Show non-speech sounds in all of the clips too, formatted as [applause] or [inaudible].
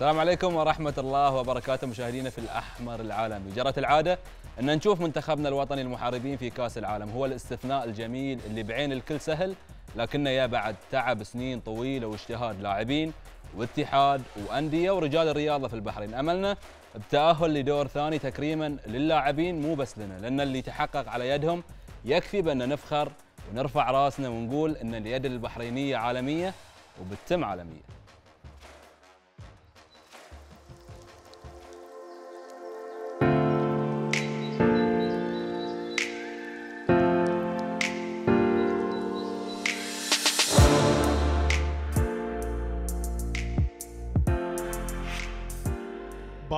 السلام عليكم ورحمة الله وبركاته مشاهدينا في الأحمر العالمي. جرت العادة أن نشوف منتخبنا الوطني المحاربين في كأس العالم. هو الاستثناء الجميل اللي بعين الكل سهل لكنه يا بعد تعب سنين طويلة واجتهاد لاعبين واتحاد وأندية ورجال الرياضة في البحرين أملنا بتأهل لدور ثاني تكريما للاعبين مو بس لنا لأن اللي تحقق على يدهم يكفي بأن نفخر ونرفع رأسنا ونقول أن اليد البحرينية عالمية وبتتم عالمية.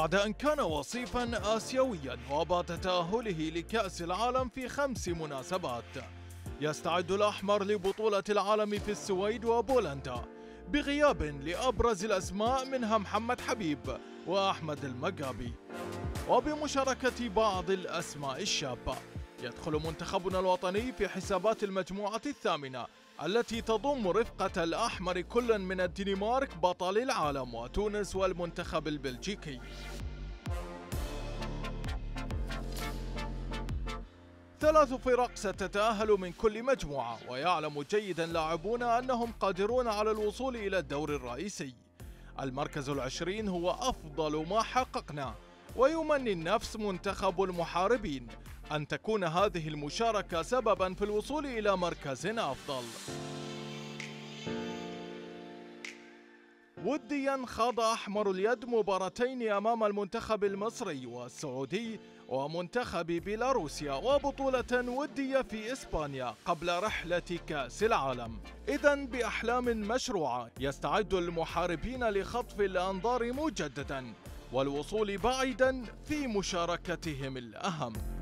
بعد أن كان وصيفا آسيويا وبات تأهله لكأس العالم في خمس مناسبات. يستعد الأحمر لبطولة العالم في السويد وبولندا بغياب لأبرز الأسماء منها محمد حبيب وأحمد المقابي. وبمشاركة بعض الأسماء الشابة يدخل منتخبنا الوطني في حسابات المجموعة الثامنة التي تضم رفقة الأحمر كل من الدنمارك بطل العالم وتونس والمنتخب البلجيكي. ثلاث فرق ستتأهل من كل مجموعة ويعلم جيدا لاعبون أنهم قادرون على الوصول إلى الدور الرئيسي. المركز العشرين هو أفضل ما حققنا ويمني النفس منتخب المحاربين. أن تكون هذه المشاركة سببا في الوصول إلى مركز أفضل. وديا خاض أحمر اليد مباراتين أمام المنتخب المصري والسعودي ومنتخب بيلاروسيا وبطولة ودية في إسبانيا قبل رحلة كأس العالم. إذا بأحلام مشروعة يستعد المحاربين لخطف الأنظار مجددا والوصول بعيدا في مشاركتهم الأهم.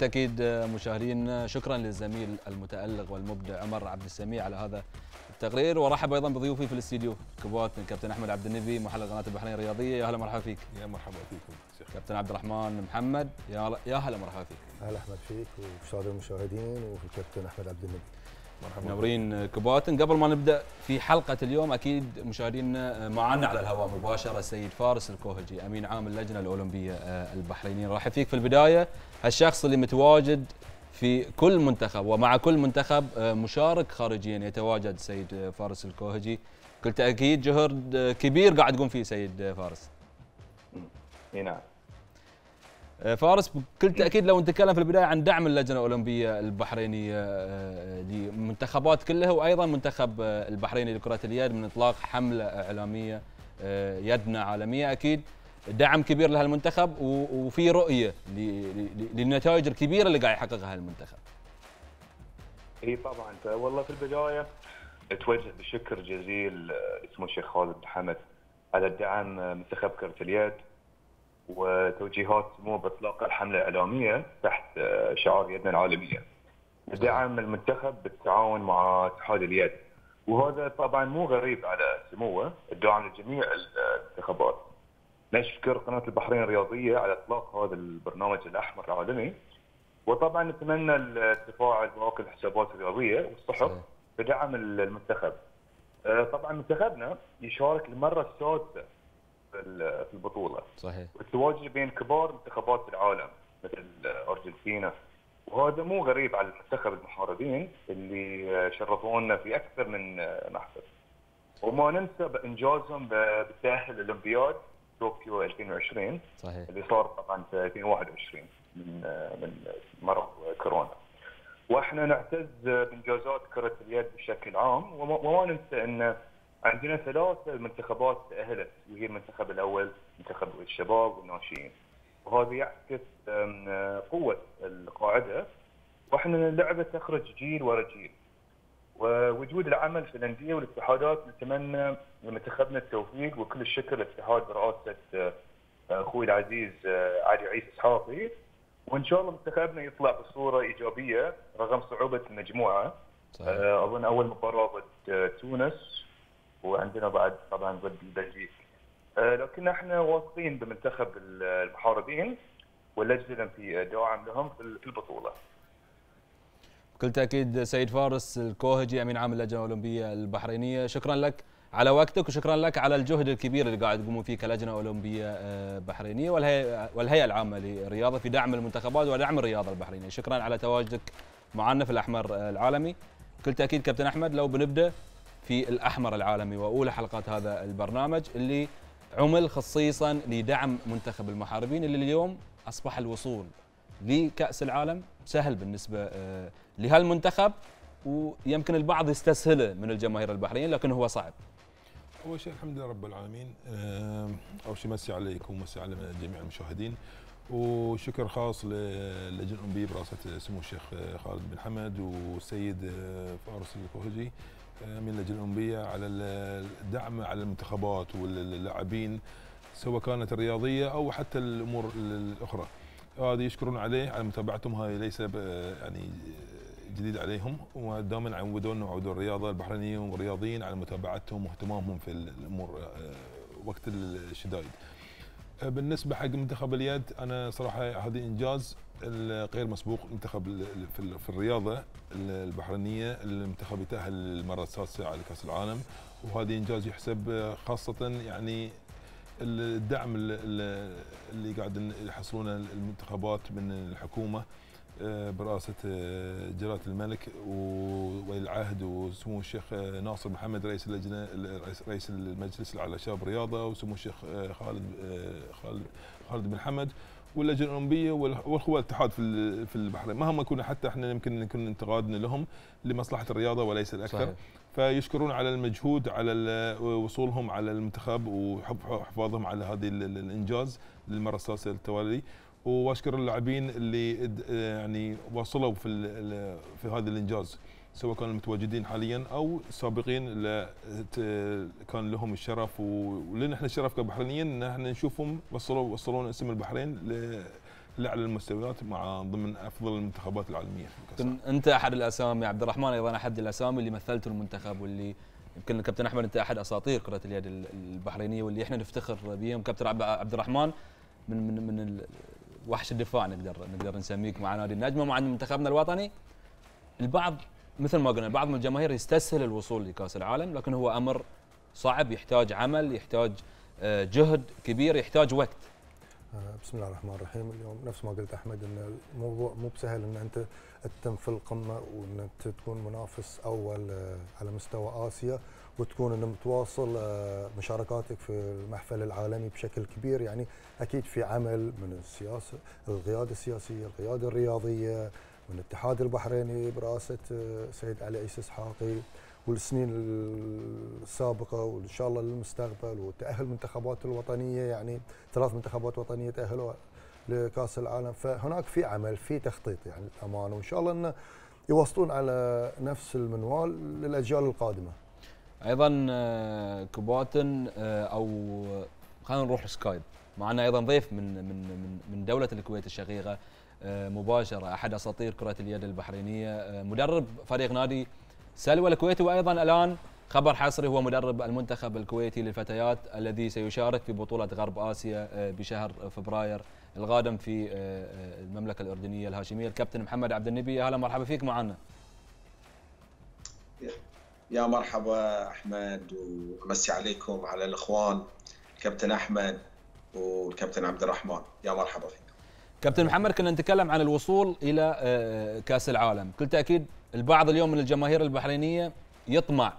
كل تأكيد مشاهدينا شكرا للزميل المتألق والمبدع عمر عبد السميع على هذا التقرير. وارحب أيضا بضيوفي في الاستديو. كباتن كابتن أحمد عبد النبي محلل قناة البحرين الرياضية. يا هلا مرحبا فيك. يا مرحبا فيكم. كابتن عبد الرحمن محمد يا يا هلا مرحبا فيك. أهلا أحمد فيك وبساده المشاهدين وفي الكابتن أحمد عبد النبي. مرحبا. منورين كباتن. قبل ما نبدأ في حلقة اليوم أكيد مشاهدينا معنا على الهواء مباشرة السيد فارس الكوهجي أمين عام اللجنة الأولمبية البحرينيه رحب فيك في البداية. هالشخص اللي متواجد في كل منتخب ومع كل منتخب مشارك خارجيا يتواجد سيد فارس الكوهجي. كل تاكيد جهد كبير قاعد تقوم فيه سيد فارس. اي نعم فارس بكل تأكيد لو نتكلم في البداية عن دعم اللجنة الأولمبية البحرينية لمنتخبات كلها وأيضا منتخب البحريني لكرة اليد من إطلاق حملة إعلامية يدنا عالمية أكيد. دعم كبير لهالمنتخب وفي رؤية للنتائج الكبيرة اللي قاعد يحققها المنتخب. إي طبعا. والله في البداية أتوجه بشكر جزيل اسمه الشيخ خالد حمد على الدعم منتخب كرة اليد. وتوجيهات سموه بإطلاق الحملة الإعلامية تحت شعار يدنا العالمية. دعم المنتخب بالتعاون مع اتحاد اليد وهذا طبعا مو غريب على سموه الدعم لجميع المنتخبات. نشكر قناة البحرين الرياضية على إطلاق هذا البرنامج الأحمر العالمي وطبعا نتمنى التفاعل باقي الحسابات الرياضية والصحف بدعم المنتخب. طبعا منتخبنا يشارك المرة السادسة في البطولة. صحيح. والتواجد بين كبار منتخبات العالم مثل أرجنتينا وهذا مو غريب على المنتخب المحاربين اللي شرفونا في أكثر من محفل. وما ننسى بإنجازهم بالتاهل الأولمبياد طوكيو 2020 صحيح اللي صار طبعا في 2021 من من مرض كورونا. وإحنا نعتز بإنجازات كرة اليد بشكل عام وما ننسى إن عندنا ثلاث منتخبات تاهلت وهي المنتخب الأول منتخب الشباب والناشئين. وهذا يعكس قوة القاعدة وإحنا اللعبة تخرج جيل ورا جيل. ووجود العمل في الأندية والاتحادات نتمنى لمنتخبنا التوفيق وكل الشكر لاتحاد برئاسه أخوي العزيز آه، علي عيسى إسحاقي وإن شاء الله منتخبنا يطلع بصورة إيجابية رغم صعوبة المجموعة صحيح. آه، أظن أول مباراة ضد آه، تونس وعندنا بعد طبعا ضد البلجيك آه، لكن إحنا واثقين بمنتخب المحاربين ونجزم في دعم لهم في البطولة. بكل تأكيد سيد فارس الكوهجي أمين عام اللجنة الأولمبية البحرينية شكرا لك على وقتك وشكرا لك على الجهد الكبير اللي قاعد تقومون فيه كلجنة أولمبية آه، بحرينية والهيئه والهيئة العامة للرياضه في دعم المنتخبات ودعم الرياضة البحرينية. شكرا على تواجدك معنا في الأحمر آه، العالمي. بكل تأكيد كابتن أحمد لو بنبدأ في الأحمر العالمي. وأولى حلقات هذا البرنامج اللي عمل خصيصا لدعم منتخب المحاربين اللي اليوم أصبح الوصول لكأس العالم. سهل بالنسبة آه، لهالمنتخب ويمكن البعض يستسهله من الجماهير البحرينيه لكن هو صعب أول شيء الحمد لله رب العالمين. آم، أول شيء مسي عليكم ومسي على جميع المشاهدين. وشكر خاص للجنه الاولمبيه برئاسه سمو الشيخ خالد بن حمد والسيد آه، فارس الكوهجي. آه، من اللجنه الاولمبيه على الدعم على المنتخبات واللاعبين سواء كانت الرياضية أو حتى الأمور الأخرى هذه يشكرون عليه على متابعتهم هاي ليس يعني جديد عليهم ودائما يعودون وعودوا الرياضة البحرينيه والرياضيين على متابعتهم واهتمامهم في الأمور آه، وقت الشدائد. آه، بالنسبة حق منتخب اليد أنا صراحة هذه إنجاز غير مسبوق منتخب ال- ال- في ال- في الرياضة ال- البحرينية المنتخب يتاهل للمرة السادسة على كأس العالم. وهذا إنجاز يحسب خاصة يعني الدعم ال- ال- اللي قاعد يحصلونه المنتخبات من الحكومة آه، برئاسة آه، جلالة الملك وولي العهد وسمو الشيخ آه، ناصر محمد رئيس اللجنة رئيس- المجلس على شباب الرياضه وسمو الشيخ خالد خالد خالد بن حمد. واللجنه الاولمبيه والاخوه الاتحاد في في البحرين. مهما كنا حتى إحنا يمكن نكون انتقادنا لهم لمصلحة الرياضة وليس الأكثر. صحيح. فيشكرون على المجهود على وصولهم على المنتخب وحفاظهم على هذه ال- ال- الإنجاز للمرة السادسة للتوالي. وأشكر اللاعبين اللي يعني وصلوا في في هذا الإنجاز. سواء كانوا متواجدين حاليا أو سابقين كان لهم الشرف ولنا إحنا الشرف كبحرينيين إن إحنا نشوفهم وصلوا وصلون اسم البحرين لأعلى المستويات مع ضمن أفضل المنتخبات العالمية. أنت أحد الأسامي عبد الرحمن أيضا أحد الأسامي اللي مثلت المنتخب واللي يمكن الكابتن أحمد أنت أحد أساطير كرة اليد ال- البحرينية واللي إحنا نفتخر بهم كابتن عب- عبد الرحمن من من من وحش الدفاع نقدر نقدر نسميك مع نادي النجمه ومع منتخبنا الوطني البعض مثل ما قلنا البعض من الجماهير يستسهل الوصول لكأس العالم لكن هو أمر صعب يحتاج عمل يحتاج آه، جهد كبير يحتاج وقت. آه، بسم الله الرحمن الرحيم. اليوم نفس ما قلت أحمد إن الموضوع مو بسهل إن أنت تتم في القمة وإن أنت تكون منافس أول آه، على مستوى آسيا وتكون إنه متواصل مشاركاتك في المحفل العالمي بشكل كبير. يعني أكيد في عمل من السياسة القيادة السياسية القيادة الرياضية من الاتحاد البحريني برئاسة آه، سيد علي عيسى إسحاقي والسنين السابقة وإن شاء الله للمستقبل وتأهل المنتخبات الوطنية يعني ثلاث منتخبات وطنية تأهلوا لكأس العالم فهناك في عمل في تخطيط يعني الامانه وإن شاء الله انه يواصلون على نفس المنوال للأجيال القادمة. أيضا آه، كباتن آه، أو خلينا نروح سكايب معنا أيضا ضيف من من من من دولة الكويت الشقيقة آه، مباشرة. أحد أساطير كرة اليد البحرينية آه، مدرب فريق نادي سلوى الكويتي. وأيضا الآن خبر حصري هو مدرب المنتخب الكويتي للفتيات الذي سيشارك في بطولة غرب آسيا آه، بشهر فبراير القادم في المملكة الأردنية الهاشمية. الكابتن محمد عبد النبي أهلا مرحبا فيك معنا. يا مرحبا أحمد ومسي عليكم على الإخوان الكابتن أحمد والكابتن عبد الرحمن. يا مرحبا فيكم كابتن محمد كنا نتكلم عن الوصول إلى آه، كأس العالم. بكل تأكيد البعض اليوم من الجماهير البحرينية يطمع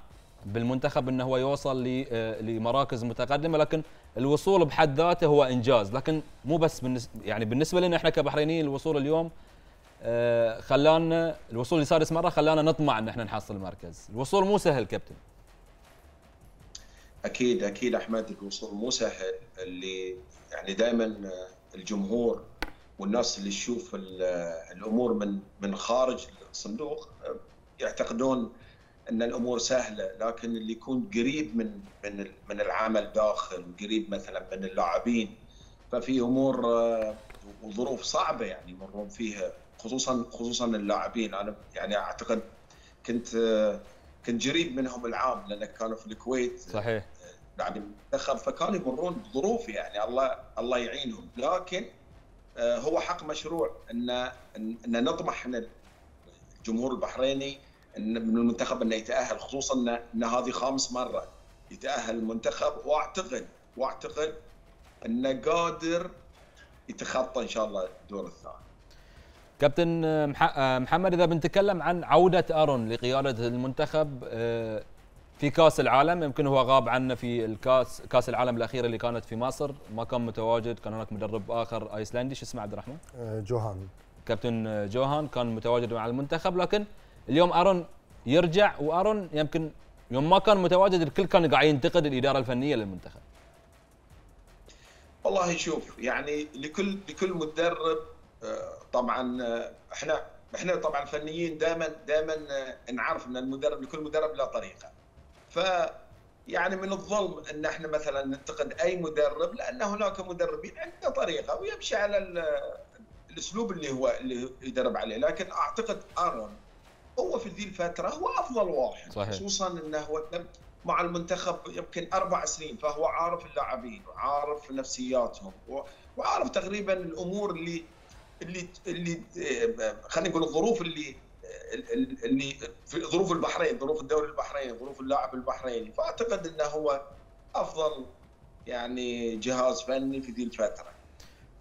بالمنتخب إنه هو يوصل آه، لمراكز متقدمة لكن الوصول بحد ذاته هو إنجاز. لكن مو بس بالنسبة يعني بالنسبة لنا إحنا كبحرينيين الوصول اليوم آه، خلانا الوصول لسادس مرة خلانا نطمع إن إحنا نحصل مركز الوصول مو سهل كابتن. أكيد أكيد أحمد الوصول مو سهل. اللي يعني دائما الجمهور والناس اللي تشوف ال- الأمور من من خارج الصندوق يعتقدون أن الأمور سهلة لكن اللي يكون قريب من من من العمل داخل قريب مثلا من اللاعبين ففي أمور آه، وظروف صعبة يعني يمرون فيها خصوصا خصوصا اللاعبين. أنا يعني أعتقد كنت آه، كنت جريب منهم العام لأن كانوا في الكويت صحيح. لاعبين المنتخب فكانوا يمرون بظروف يعني الله الله يعينهم. لكن آه، هو حق مشروع ان ان نطمح الجمهور البحريني إن من المنتخب إنه يتأهل خصوصا ان, إن هذه خامس مرة يتأهل المنتخب واعتقد وأعتقد إنه قادر يتخطى إن شاء الله الدور الثاني. كابتن آه، آه، محمد إذا بنتكلم عن عودة أرون لقيادة المنتخب آه، في كاس العالم يمكن هو غاب عنا في الكاس كاس العالم الاخيره اللي كانت في مصر. ما كان متواجد كان هناك مدرب آخر أيسلندي. شو اسمه عبد الرحمن؟ آه، جوهان. كابتن آه، جوهان كان متواجد مع المنتخب. لكن اليوم أرون يرجع وأرون يمكن يوم ما كان متواجد الكل كان قاعد ينتقد الإدارة الفنية للمنتخب. والله شوف يعني لكل لكل مدرب آه، طبعا إحنا إحنا طبعا فنيين دائما دائما نعرف إن المدرب لكل مدرب له طريقة. ف يعني من الظلم ان إحنا مثلا ننتقد اي مدرب لأن هناك مدربين عنده طريقة ويمشي على ال- الاسلوب اللي هو اللي يدرب عليه، لكن اعتقد أرون هو في ذي الفترة هو أفضل واحد صحيح. خصوصا إنه هو مع المنتخب يمكن أربع سنين فهو عارف اللاعبين وعارف نفسياتهم وعارف تقريبا الأمور اللي اللي اللي آه، خلينا نقول الظروف اللي ال- اللي في ظروف البحرين ظروف الدوري البحريني ظروف اللاعب البحريني فأعتقد إنه هو أفضل يعني جهاز فني في ذي الفترة.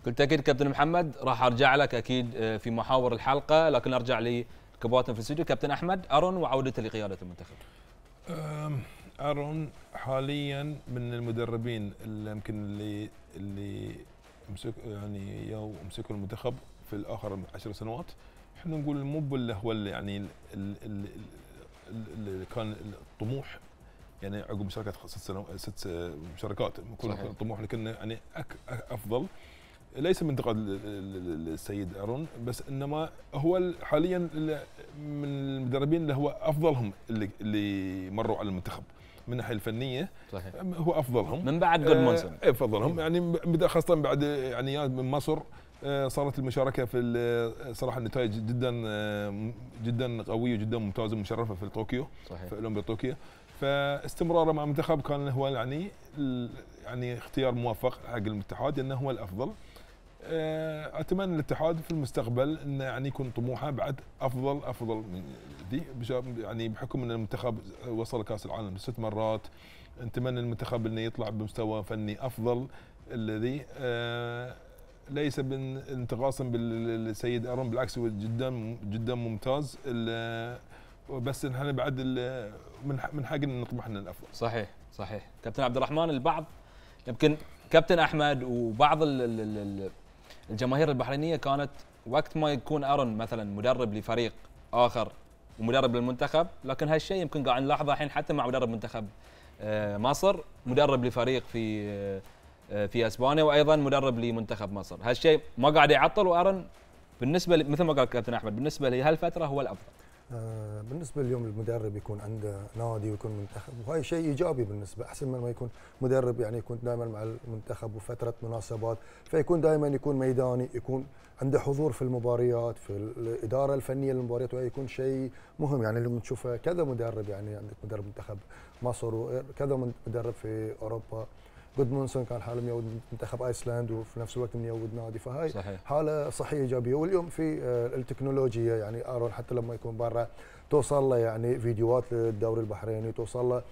كنت أكيد كابتن محمد راح أرجع لك أكيد آه، في محاور الحلقة لكن أرجع لكباتن في الاستوديو. كابتن أحمد أرون وعودته لقيادة المنتخب. أرون حاليا من المدربين اللي يمكن اللي اللي مسك يعني يو مسكوا المنتخب في الآخر عشر سنوات. إحنا نقول مو باللي هو اللي يعني ال- ال- ال- ال- اللي كان الطموح يعني عقب مشاركات ست سنوات ست مشاركات صحيح. الطموح لكن يعني أك أك- أفضل. ليس من انتقاد للسيد أرون بس إنما هو ال- حاليا ال- من المدربين اللي هو أفضلهم اللي اللي مروا على المنتخب. من الناحية الفنية صحيح. هو أفضلهم. من بعد جول مونسون. آه، أفضلهم. يعني بدا خاصة بعد يعني من مصر صارت المشاركة في ال- صراحة النتائج جدا آه، جدا قوية وجدا ممتازة ومشرفة في طوكيو في اولمبياد طوكيو. فاستمراره مع المنتخب كان هو يعني يعني اختيار موفق حق الاتحاد انه هو الأفضل. آه، أتمنى الاتحاد في المستقبل انه يعني يكون طموحه بعد أفضل أفضل من دي يعني بحكم إن المنتخب وصل كأس العالم ست مرات. نتمنى المنتخب إنه يطلع بمستوى فني أفضل الذي آه، ليس انتقاصا بالسيد أرون بالعكس هو جدا جدا ممتاز. بس إحنا بعد من من حقنا نطمح إن الأفضل. صحيح صحيح. كابتن عبد الرحمن البعض يمكن كابتن أحمد وبعض ال- ال- ال- ال- الجماهير البحرينية كانت وقت ما يكون أرون مثلا مدرب لفريق آخر ومدرب للمنتخب لكن هالشيء يمكن قاعد نلاحظه الحين حتى مع مدرب منتخب آه، مصر مدرب لفريق في آه، في أسبانيا وأيضا مدرب لمنتخب مصر. هالشيء ما قاعد يعطل. وارون بالنسبة ل- مثل ما قال كابتن أحمد بالنسبة لهالفترة هو الأفضل. آه، بالنسبة اليوم المدرب يكون عنده نادي ويكون منتخب وهاي شيء إيجابي بالنسبة أحسن من ما يكون مدرب يعني يكون دائما مع المنتخب وفترة مناسبات. فيكون دائما يكون ميداني يكون عنده حضور في المباريات في الإدارة الفنية للمباريات وهي يكون شيء مهم. يعني اللي بنشوفه كذا مدرب يعني عندك مدرب منتخب مصر وكذا مدرب في أوروبا جودمونسون كان حاله ميود منتخب ايسلاند وفي نفس الوقت ميود نادي. فهاي صحيح. حالة صحية إيجابية. واليوم في آه، التكنولوجيا يعني آرون حتى لما يكون برا توصل له يعني فيديوهات للدوري البحريني توصل له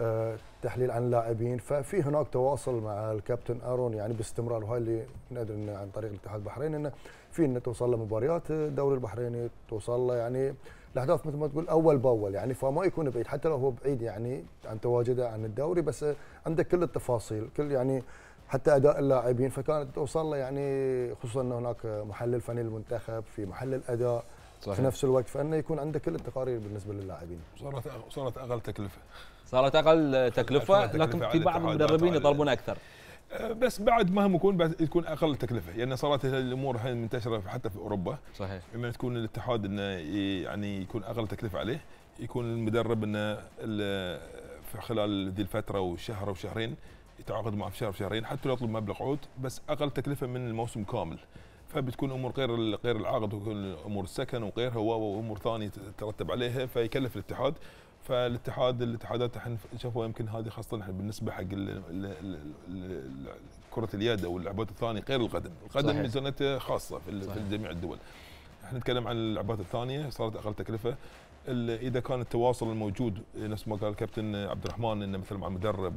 آه، تحليل عن اللاعبين. ففي هناك تواصل مع الكابتن آرون يعني باستمرار. وهاي اللي ندري إنه عن طريق الاتحاد البحريني إنه في إنه توصل له مباريات الدوري البحريني توصل له يعني الأهداف مثل ما تقول أول بأول يعني فما يكون بعيد حتى لو هو بعيد يعني عن تواجده عن الدوري بس عنده كل التفاصيل كل يعني حتى أداء اللاعبين. فكانت توصل له يعني خصوصا إن هناك محلل فني للمنتخب في محلل أداء في صحيح. نفس الوقت فإنه يكون عنده كل التقارير بالنسبة للاعبين. صارت صارت أقل تكلفة. صارت أقل تكلفة تكلفة لكن في بعض المدربين يطلبون أكثر. بس بعد مهما يكون بعد تكون أقل تكلفة. لأن صارت الأمور الحين منتشرة حتى في أوروبا. صحيح. لما تكون الاتحاد إنه يعني يكون أقل تكلفة عليه يكون المدرب إنه في خلال ذي الفترة وشهر أو شهرين يتعاقد معه في شهر شهرين حتى لو يطلب مبلغ عود بس أقل تكلفة من الموسم كامل. فبتكون أمور غير غير العقد وكل أمور السكن وغيرها وأمور ثانية تترتب عليها فيكلف الاتحاد. فالاتحاد الاتحادات إحنا شافوا يمكن هذه خاصة إحنا بالنسبة حق ال- ال- كرة اليد أو اللعبات الثانية غير القدم، القدم. ميزانيته خاصة في, صحيح. في جميع الدول. إحنا نتكلم عن اللعبات الثانية صارت أقل تكلفة إذا كان التواصل الموجود نفس ما قال الكابتن عبد الرحمن إنه مثل مع المدرب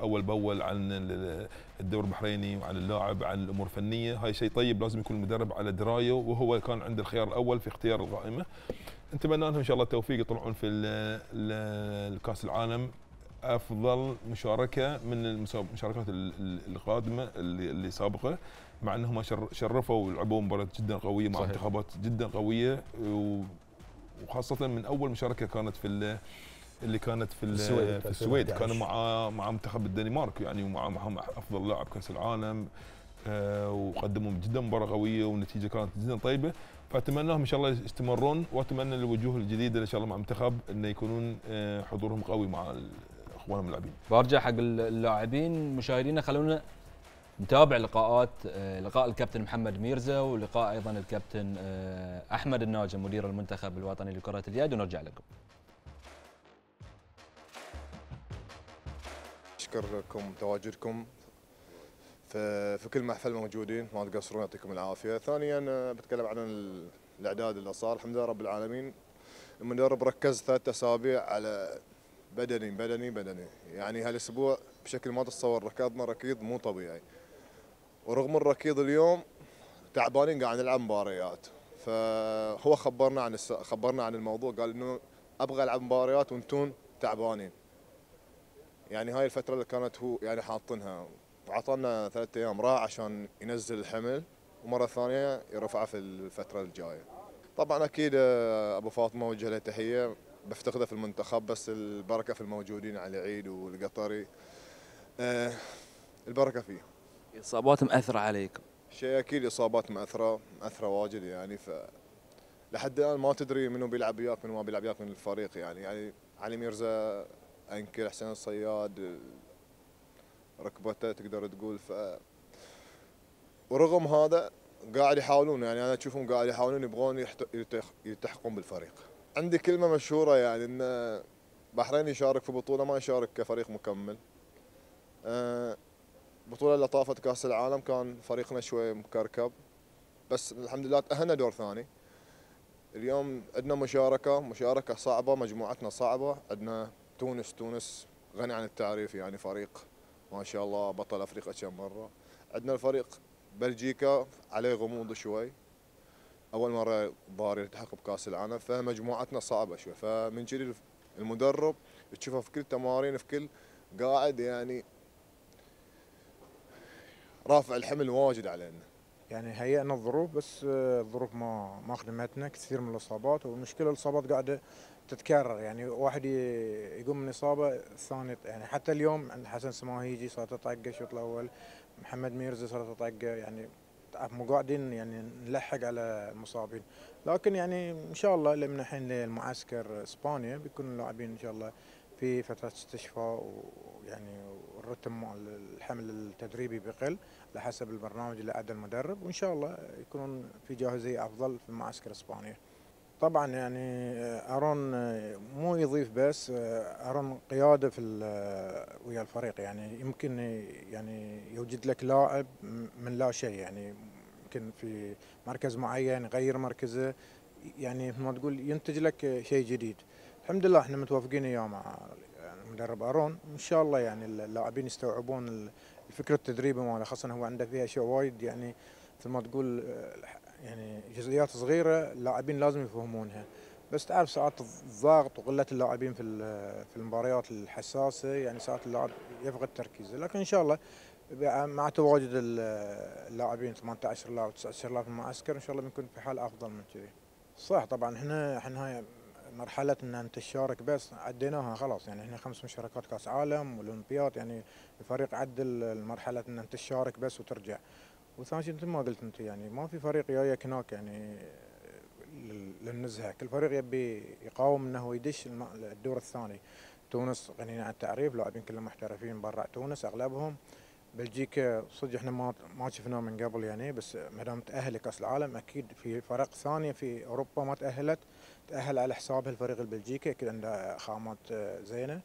أول بأول عن ال- الدوري البحريني وعن اللاعب عن الأمور الفنية هاي شيء طيب لازم يكون المدرب على دراية وهو كان عنده الخيار الأول في اختيار القائمة نتمنى لهم إن شاء الله التوفيق يطلعون في ال- ال- الكأس العالم أفضل مشاركة من المشاركات ال- ال- القادمة اللي, اللي سابقة مع إنهم شر- شرفوا ولعبوا مباريات جدا قوية مع صحيح. منتخبات جدا قوية وخاصة من أول مشاركة كانت في ال- اللي كانت في ال- السويد. في السويد 2011. كانوا مع مع منتخب الدنمارك يعني ومع معهم أفضل لاعب كأس العالم آه، وقدموا جدا مباراة قوية والنتيجه كانت جدا طيبة فأتمنى لهم إن شاء الله يستمرون وأتمنى الوجوه الجديدة إن شاء الله مع المنتخب انه يكونون آه، حضورهم قوي مع إخوانهم اللاعبين. برجع حق اللاعبين مشاهدينا خلونا نتابع لقاءات آه، لقاء الكابتن محمد ميرزا ولقاء أيضا الكابتن آه، أحمد الناجم مدير المنتخب الوطني لكرة اليد ونرجع لكم. أشكركم تواجدكم في كل محفل موجودين ما تقصرون يعطيكم العافية. ثانيا آه، بتكلم عن ال- الأعداد اللي صار. الحمد لله رب العالمين. المدرب ركز ثلاث أسابيع على بدني بدني بدني. يعني هالأسبوع بشكل ما تتصور ركضنا ركيض مو طبيعي. ورغم الركيض اليوم تعبانين قاعد نلعب مباريات. فهو خبرنا عن الس... خبرنا عن الموضوع قال إنه أبغى ألعب مباريات وأنتم تعبانين. يعني هاي الفترة اللي كانت هو يعني حاطنها وعطانا ثلاثة أيام راحة عشان ينزل الحمل ومرة ثانية يرفعه في الفترة الجاية. طبعا أكيد آه، أبو فاطمة وجه له تحية. بفتقده في المنتخب بس البركة في الموجودين علي عيد والقطري آه، البركة فيه إصابات مأثرة عليكم شيء أكيد إصابات مأثرة مأثرة واجد يعني ف لحد الآن ما تدري منو بيلعب وياك منو ما بيلعب وياك من الفريق يعني. يعني علي ميرزا أنكل حسين الصياد ركبته تقدر تقول. ف ورغم هذا قاعد يحاولون يعني أنا أشوفهم قاعد يحاولون يبغون يلتحقون بالفريق. عندي كلمة مشهورة يعني إن بحرين يشارك في بطولة ما يشارك كفريق مكمل. البطوله اللي طافت كأس العالم كان فريقنا شوي مكركب. بس الحمد لله تاهلنا دور ثاني. اليوم عندنا مشاركة مشاركة صعبة مجموعتنا صعبة. عندنا تونس تونس غني عن التعريف يعني فريق. ما شاء الله بطل أفريقيا كم مرة. عندنا الفريق بلجيكا عليه غموض شوي. أول مرة ظهر يلتحق بكأس العالم فمجموعتنا صعبة شوي. فمن كذي المدرب تشوفه في كل تمارين في كل قاعد يعني رافع الحمل واجد علينا. يعني هيئنا الظروف بس آه، الظروف ما ما خدمتنا كثير من الإصابات. والمشكلة الإصابات قاعدة تتكرر يعني واحد يقوم من إصابة الثاني يعني حتى اليوم عند حسن سماهيجي صارت طقه الشوط الأول. محمد ميرزا صارت طقه يعني مو قاعدين يعني نلحق على المصابين. لكن يعني إن شاء الله لما الحين للمعسكر إسبانيا بيكون اللاعبين إن شاء الله في فترة استشفاء ويعني مال الحمل التدريبي بيقل على حسب البرنامج اللي أدى المدرب وإن شاء الله يكونون في جاهزية أفضل في معسكر إسبانيا طبعا يعني آه، أرون آه، مو يضيف بس آه، أرون قيادة في ويا الفريق. يعني يمكن يعني يوجد لك لاعب من لا شيء. يعني يمكن في مركز معين يغير مركزه. يعني ما تقول ينتج لك شيء جديد. الحمد لله إحنا متوافقين اياه مع المدرب أرون. إن شاء الله يعني اللاعبين يستوعبون ال- الفكر التدريبي ماله خاصة هو عنده فيها اشياء وايد يعني مثل ما تقول آه، يعني جزئيات صغيرة اللاعبين لازم يفهمونها. بس تعرف ساعات الضغط وقلة اللاعبين في في المباريات الحساسة يعني ساعات اللاعب يفقد تركيزه. لكن إن شاء الله مع تواجد ال- اللاعبين 18 لاعب 19 لاعب في المعسكر إن شاء الله بنكون في حال أفضل من كذي. صح طبعا إحنا إحنا مرحلة إن أنت تشارك بس عديناها خلاص. يعني إحنا خمس مشاركات كأس عالم والأولمبياد يعني الفريق عدل المرحلة إن أنت تشارك بس وترجع. وثاني شيء مثل ما قلت أنت يعني ما في فريق جايك هناك يعني لل- للنزهة. كل فريق يبي يقاوم إنه يدش الدور الثاني. تونس غنيين عن التعريف لاعبين كلهم محترفين برا تونس أغلبهم بلجيكا صدق إحنا ما ما شفناه من قبل يعني بس ما دام تأهل لكأس العالم أكيد في فرق ثانية في أوروبا ما تأهلت تأهل على حسابها الفريق البلجيكي أكيد عنده خامات آه، زينة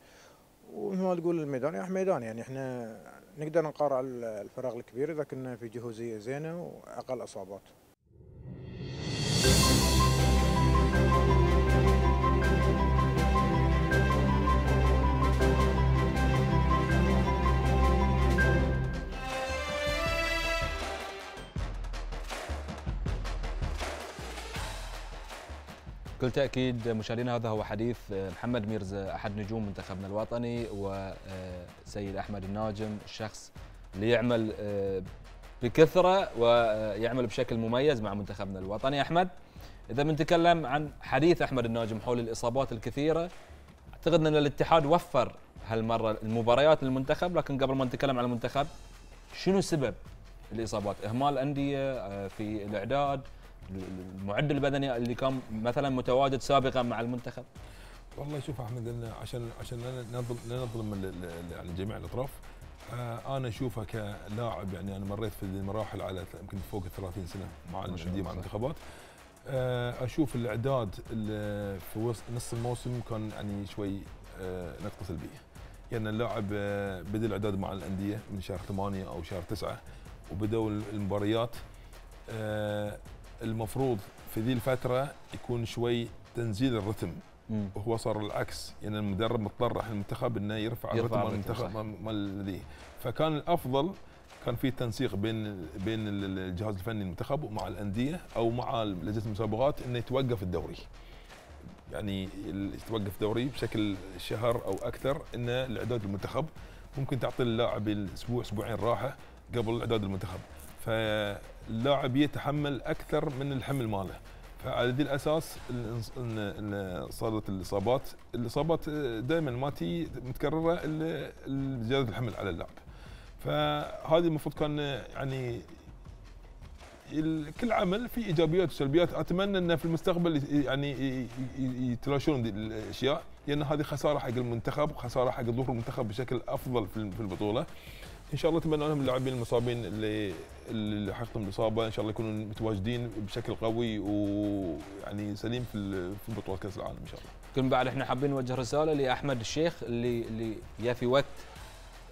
ومثل ما تقول الميدان يعني ميدان يعني إحنا نقدر نقارع الفرق الكبيرة اذا كنا في جهوزية زينة وأقل إصابات. بكل تأكيد مشاهدينا هذا هو حديث محمد ميرزا أحد نجوم منتخبنا الوطني وسيد أحمد الناجم الشخص اللي يعمل آه، بكثرة ويعمل بشكل مميز مع منتخبنا الوطني. أحمد إذا بنتكلم عن حديث أحمد الناجم حول الإصابات الكثيرة أعتقد أن الاتحاد وفر هالمرة المباريات للمنتخب لكن قبل ما نتكلم عن المنتخب شنو سبب الإصابات؟ إهمال الأندية آه، في الإعداد المعد البدني اللي كان مثلا متواجد سابقا مع المنتخب؟ والله شوف أحمد إن عشان عشان لا نظلم يعني جميع الأطراف آه أنا اشوفها كلاعب يعني أنا مريت في المراحل على يمكن فوق ال 30 سنة مع الانديه مع المنتخبات. آه أشوف الإعداد في وسط نص الموسم كان يعني شوي آه نقطة سلبية. يعني اللاعب بدأ الإعداد مع الأندية من شهر 8 أو شهر 9 وبدأوا المباريات المفروض في ذي الفترة يكون شوي تنزيل الرتم. وهو صار العكس يعني المدرب مضطر راح المنتخب إنه يرفع, يرفع الرتم مال المنتخب مال ذي. فكان الأفضل كان في تنسيق بين بين الجهاز الفني المنتخب ومع الأندية أو مع لجنة المسابقات إنه يتوقف الدوري. يعني يتوقف الدوري بشكل شهر أو أكثر إنه الاعداد المنتخب. ممكن تعطي اللاعب أسبوع أسبوعين راحة قبل إعداد المنتخب. فاللاعب يتحمل أكثر من الحمل ماله. فعلى ذي الأساس صارت الإصابات الإصابات دائما ما تي متكررة إلا زيادة الحمل على اللاعب. فهذه المفروض كان يعني كل عمل فيه إيجابيات وسلبيات. أتمنى انه في المستقبل يعني يتلاشون الأشياء لأن هذه خسارة حق المنتخب وخسارة حق ظهور المنتخب بشكل أفضل في البطولة. إن شاء الله اتمنى لهم اللاعبين المصابين اللي اللي حقتهم الإصابة إن شاء الله يكونوا متواجدين بشكل قوي ويعني سليم في في بطولة كأس العالم إن شاء الله. كل بعد إحنا حابين نوجه رسالة لأحمد الشيخ اللي اللي جاء في وقت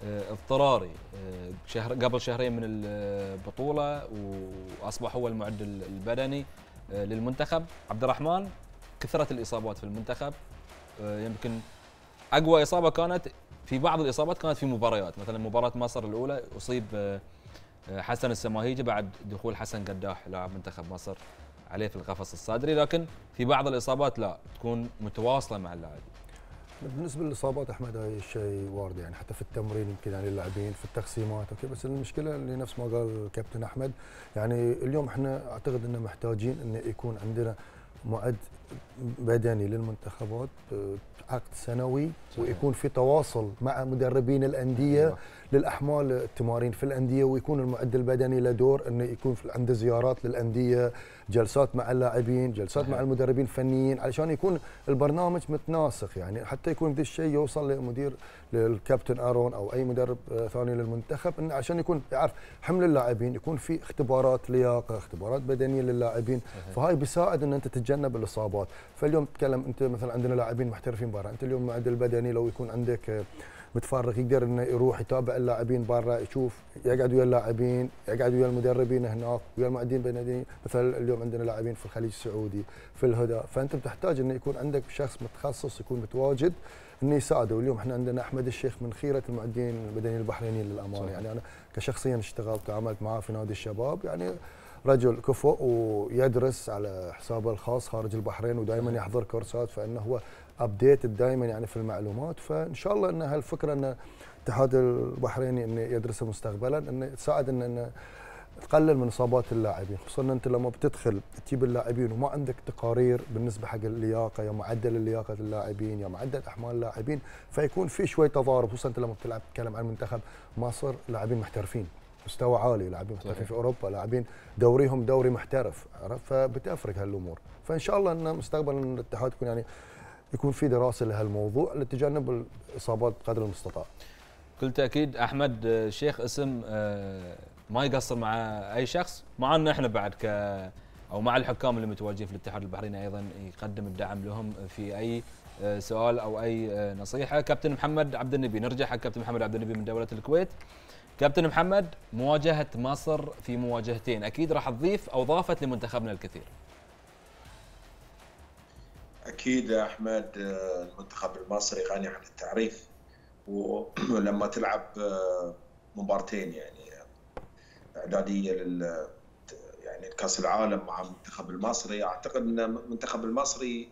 آه، اضطراري آه، شهر قبل شهرين من البطولة وأصبح هو المعد البدني آه، للمنتخب عبد الرحمن كثرت الإصابات في المنتخب يمكن أقوى إصابة كانت في بعض الإصابات كانت في مباريات. مثلا مباراة مصر الأولى أصيب آه، آه، حسن السماهيجي بعد دخول حسن قداح لاعب منتخب مصر عليه في القفص الصدري. لكن في بعض الإصابات لا تكون متواصلة مع اللاعب. بالنسبة للإصابات أحمد هاي الشيء وارد يعني حتى في التمرين يمكن يعني اللاعبين في التقسيمات أوكي بس المشكلة اللي نفس ما قال الكابتن أحمد يعني اليوم إحنا أعتقد إنه محتاجين إنه يكون عندنا معد بدني للمنتخبات عقد سنوي صحيح. ويكون في تواصل مع مدربين الأندية أيوة. للأحمال التمارين في الأندية ويكون المعد البدني له دور إنه يكون عنده زيارات للأندية جلسات مع اللاعبين جلسات. مع المدربين الفنيين علشان يكون البرنامج متناسق يعني حتى يكون ذا الشيء يوصل لمدير للكابتن أرون أو أي مدرب آه، ثاني للمنتخب انه عشان يكون يعرف حمل اللاعبين يكون في اختبارات لياقة اختبارات بدنية للاعبين. فهاي بيساعد إن أنت تتجنب الإصابات. فاليوم تتكلم أنت مثلا عندنا لاعبين محترفين برا أنت اليوم المعد البدني لو يكون عندك آه، متفرغ يقدر إنه يروح يتابع اللاعبين برا يشوف يقعد ويا اللاعبين يقعد ويا المدربين هناك ويا المعدين البدنيين مثلا اليوم عندنا لاعبين في الخليج السعودي في الهدى. فأنت بتحتاج إنه يكون عندك شخص متخصص يكون متواجد إنه يساعده. واليوم إحنا عندنا أحمد الشيخ من خيرة المعدين البدنيين البحرينيين للأمانة. يعني أنا كشخصيا اشتغلت وتعاملت معاه في نادي الشباب. يعني رجل كفؤ ويدرس على حسابه الخاص خارج البحرين ودائما يحضر كورسات فإنه هو ابديت دائما يعني في المعلومات فإن شاء الله إن هالفكرة إن الاتحاد البحريني إنه يدرسها مستقبلا انه تساعد إن تقلل من إصابات اللاعبين خصوصا أنت لما بتدخل تجيب اللاعبين وما عندك تقارير بالنسبة حق اللياقة يا معدل اللياقة اللاعبين يا معدل أحمال اللاعبين فيكون في شوي تضارب خصوصا أنت لما بتلعب تتكلم عن منتخب مصر لاعبين محترفين مستوى عالي لاعبين محترفين في أوروبا لاعبين دوريهم دوري محترف عرفت؟ فبتفرق هالأمور. فإن شاء الله إن مستقبلا الاتحاد يكون يعني يكون في دراسة لهالموضوع لتجنب الإصابات قدر المستطاع. بكل تأكيد أحمد آه، الشيخ اسم آه، ما يقصر مع أي شخص معنا إحنا بعد ك أو مع الحكام اللي متواجدين في الاتحاد البحريني أيضا يقدم الدعم لهم في أي آه، سؤال أو أي آه، نصيحة. كابتن محمد عبد النبي نرجع حق كابتن محمد عبد النبي من دولة الكويت. كابتن محمد مواجهة مصر في مواجهتين أكيد راح تضيف أو ضافت لمنتخبنا الكثير. أكيد يا أحمد آه، المنتخب المصري غني عن التعريف ولما تلعب آه، مبارتين يعني إعدادية لل يعني كأس العالم مع المنتخب المصري أعتقد إن المنتخب المصري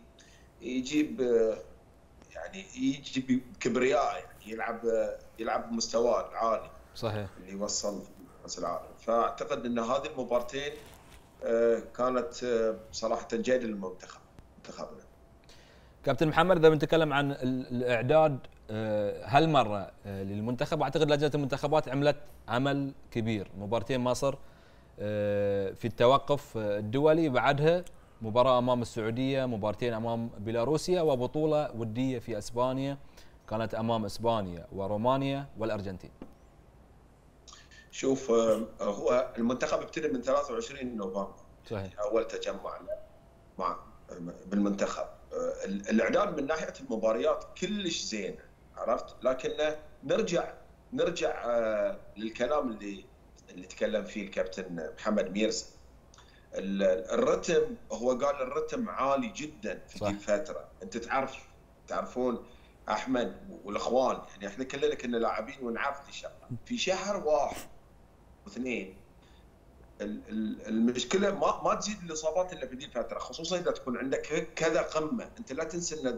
يجيب آه، يعني يجيب كبرياء يعني يلعب آه، يلعب بمستواه العالي صحيح. اللي وصل كأس العالم. فأعتقد إن هذه المبارتين آه، كانت آه، صراحة جيدة للمنتخب منتخبنا. كابتن محمد إذا بنتكلم عن ال- الإعداد آه، هالمرة آه، للمنتخب أعتقد لجنة المنتخبات عملت عمل كبير. مبارتين مصر آه، في التوقف الدولي بعدها مباراة أمام السعودية مبارتين أمام بيلاروسيا وبطولة ودية في إسبانيا كانت أمام إسبانيا ورومانيا والأرجنتين. شوف هو المنتخب ابتدى من 23 نوفمبر. صحيح. أول تجمع مع بالمنتخب. ال- الاعداد من ناحية المباريات كلش زين عرفت؟ لكن نرجع نرجع آه، للكلام اللي اللي تكلم فيه الكابتن محمد ميرزا. ال- الرتم هو قال الرتم عالي جدا في صح. الفترة أنت تعرف تعرفون أحمد والأخوان يعني إحنا كلنا كنا لاعبين ونعرف في شهر واحد واثنين المشكلة ما ما تزيد الإصابات إلا في ذي الفترة خصوصا إذا تكون عندك كذا قمة. أنت لا تنسى إن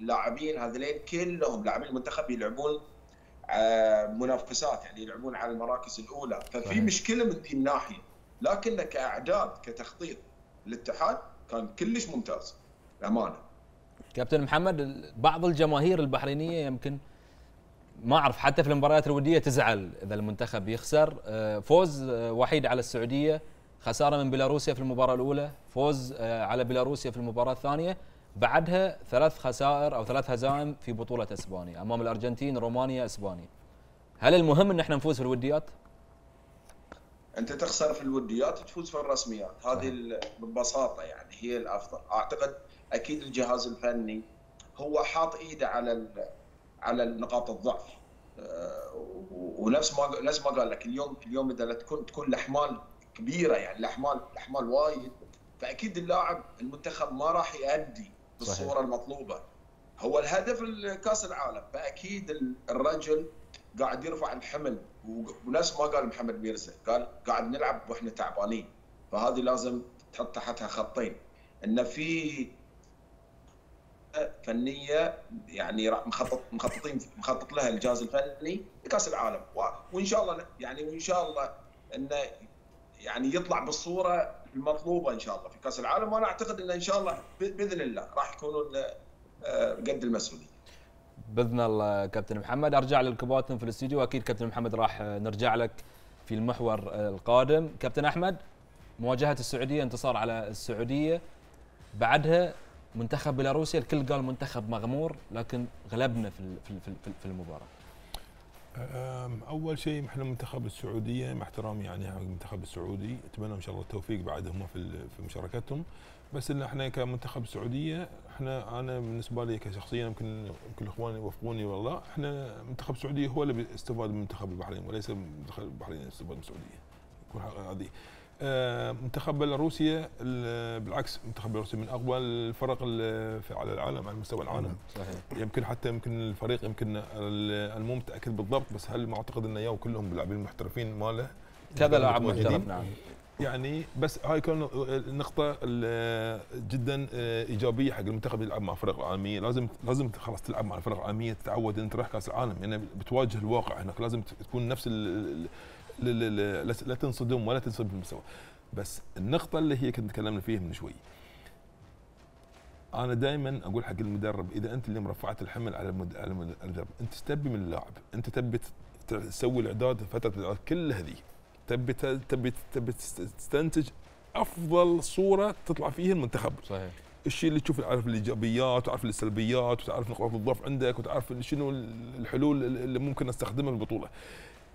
اللاعبين هذولين كلهم لاعبين المنتخب يلعبون آه، منافسات يعني يلعبون على المراكز الأولى. ففي صحيح. مشكلة من ذي الناحيه لكن كأعداد كتخطيط الاتحاد كان كلش ممتاز بامانه كابتن محمد بعض الجماهير البحرينية يمكن ما أعرف حتى في المباريات الودية تزعل إذا المنتخب يخسر. آه، فوز آه، وحيد على السعودية خسارة من بيلاروسيا في المباراة الأولى فوز آه، على بيلاروسيا في المباراة الثانية. بعدها ثلاث خسائر أو ثلاث هزائم في بطولة إسبانيا أمام الأرجنتين رومانيا إسبانيا. هل المهم إن إحنا نفوز في الوديات؟ أنت تخسر في الوديات تفوز في الرسميات. هذه ببساطة يعني هي الأفضل. أعتقد أكيد الجهاز الفني هو حاط إيده على على نقاط الضعف. آه، ونفس ما نفس ما قال لك اليوم اليوم إذا تكون تكون الأحمال كبيرة يعني الاحمال الأحمال وايد فأكيد اللاعب المنتخب ما راح يؤدي بالصورة صحيح. المطلوبة. هو الهدف كاس العالم فأكيد ال- الرجل قاعد يرفع الحمل. ونفس ما قال محمد ميرزا قال قاعد نلعب وإحنا تعبانين فهذه لازم تحط تحتها خطين. إن في فنية يعني مخطط مخططين مخطط لها الجهاز الفني لكأس العالم. وإن شاء الله يعني وإن شاء الله إنه يعني يطلع بالصورة المطلوبة إن شاء الله في كأس العالم. وأنا أعتقد إنه إن شاء الله بإذن الله راح يكونون آه، قد المسؤوليه بإذن الله كابتن محمد. أرجع للكباتن في الاستديو واكيد كابتن محمد راح نرجع لك في المحور القادم. كابتن أحمد مواجهة السعودية انتصار على السعودية بعدها منتخب بيلاروسيا الكل قال منتخب مغمور لكن غلبنا في في في ال- في المباراة. أول شيء إحنا منتخب السعودية مع احترامي يعني المنتخب السعودي أتمنى إن شاء الله التوفيق بعدهم في ال- في مشاركتهم. بس إن إحنا كمنتخب السعوديه إحنا أنا بالنسبة لي كشخصيا يمكن يمكن الاخوان يوافقوني والله إحنا منتخب السعوديه هو اللي بيستفاد من منتخب البحرين وليس منتخب البحرين يستفاد من السعودية. هذه. منتخب بيلاروسيا ال- بالعكس منتخب بيلاروسيا من أقوى الفرق على العالم على مستوى العالم. صحيح. يمكن حتى يمكن الفريق يمكن أنا مو متأكد بالضبط بس هل ما اعتقد انه ياو كلهم اللاعبين المحترفين ماله؟ كذا لاعب. محترف نعم. يعني بس هاي كان النقطة ال- جدا إيجابية حق المنتخب يلعب مع فرق العالمية لازم لازم خلاص تلعب مع الفرق العالمية تتعود انت رايح كاس العالم. يعني بتواجه الواقع هناك لازم تكون نفس لا تنصدم ولا تنصدم بالمستوى. بس النقطة اللي هي كنت تكلمنا فيها من شوي. أنا دائما أقول حق المدرب إذا أنت اللي مرفعت الحمل على المد- على المد- المدرب أنت تبي من اللاعب؟ أنت تبي تسوي الإعداد فترة الإعداد كل هذه. تبي تبي تبي تست- تستنتج أفضل صورة تطلع فيها المنتخب. صحيح. الشيء اللي تشوف تعرف الإيجابيات وتعرف السلبيات وتعرف نقاط الضعف عندك وتعرف شنو الحلول اللي ممكن نستخدمها في البطوله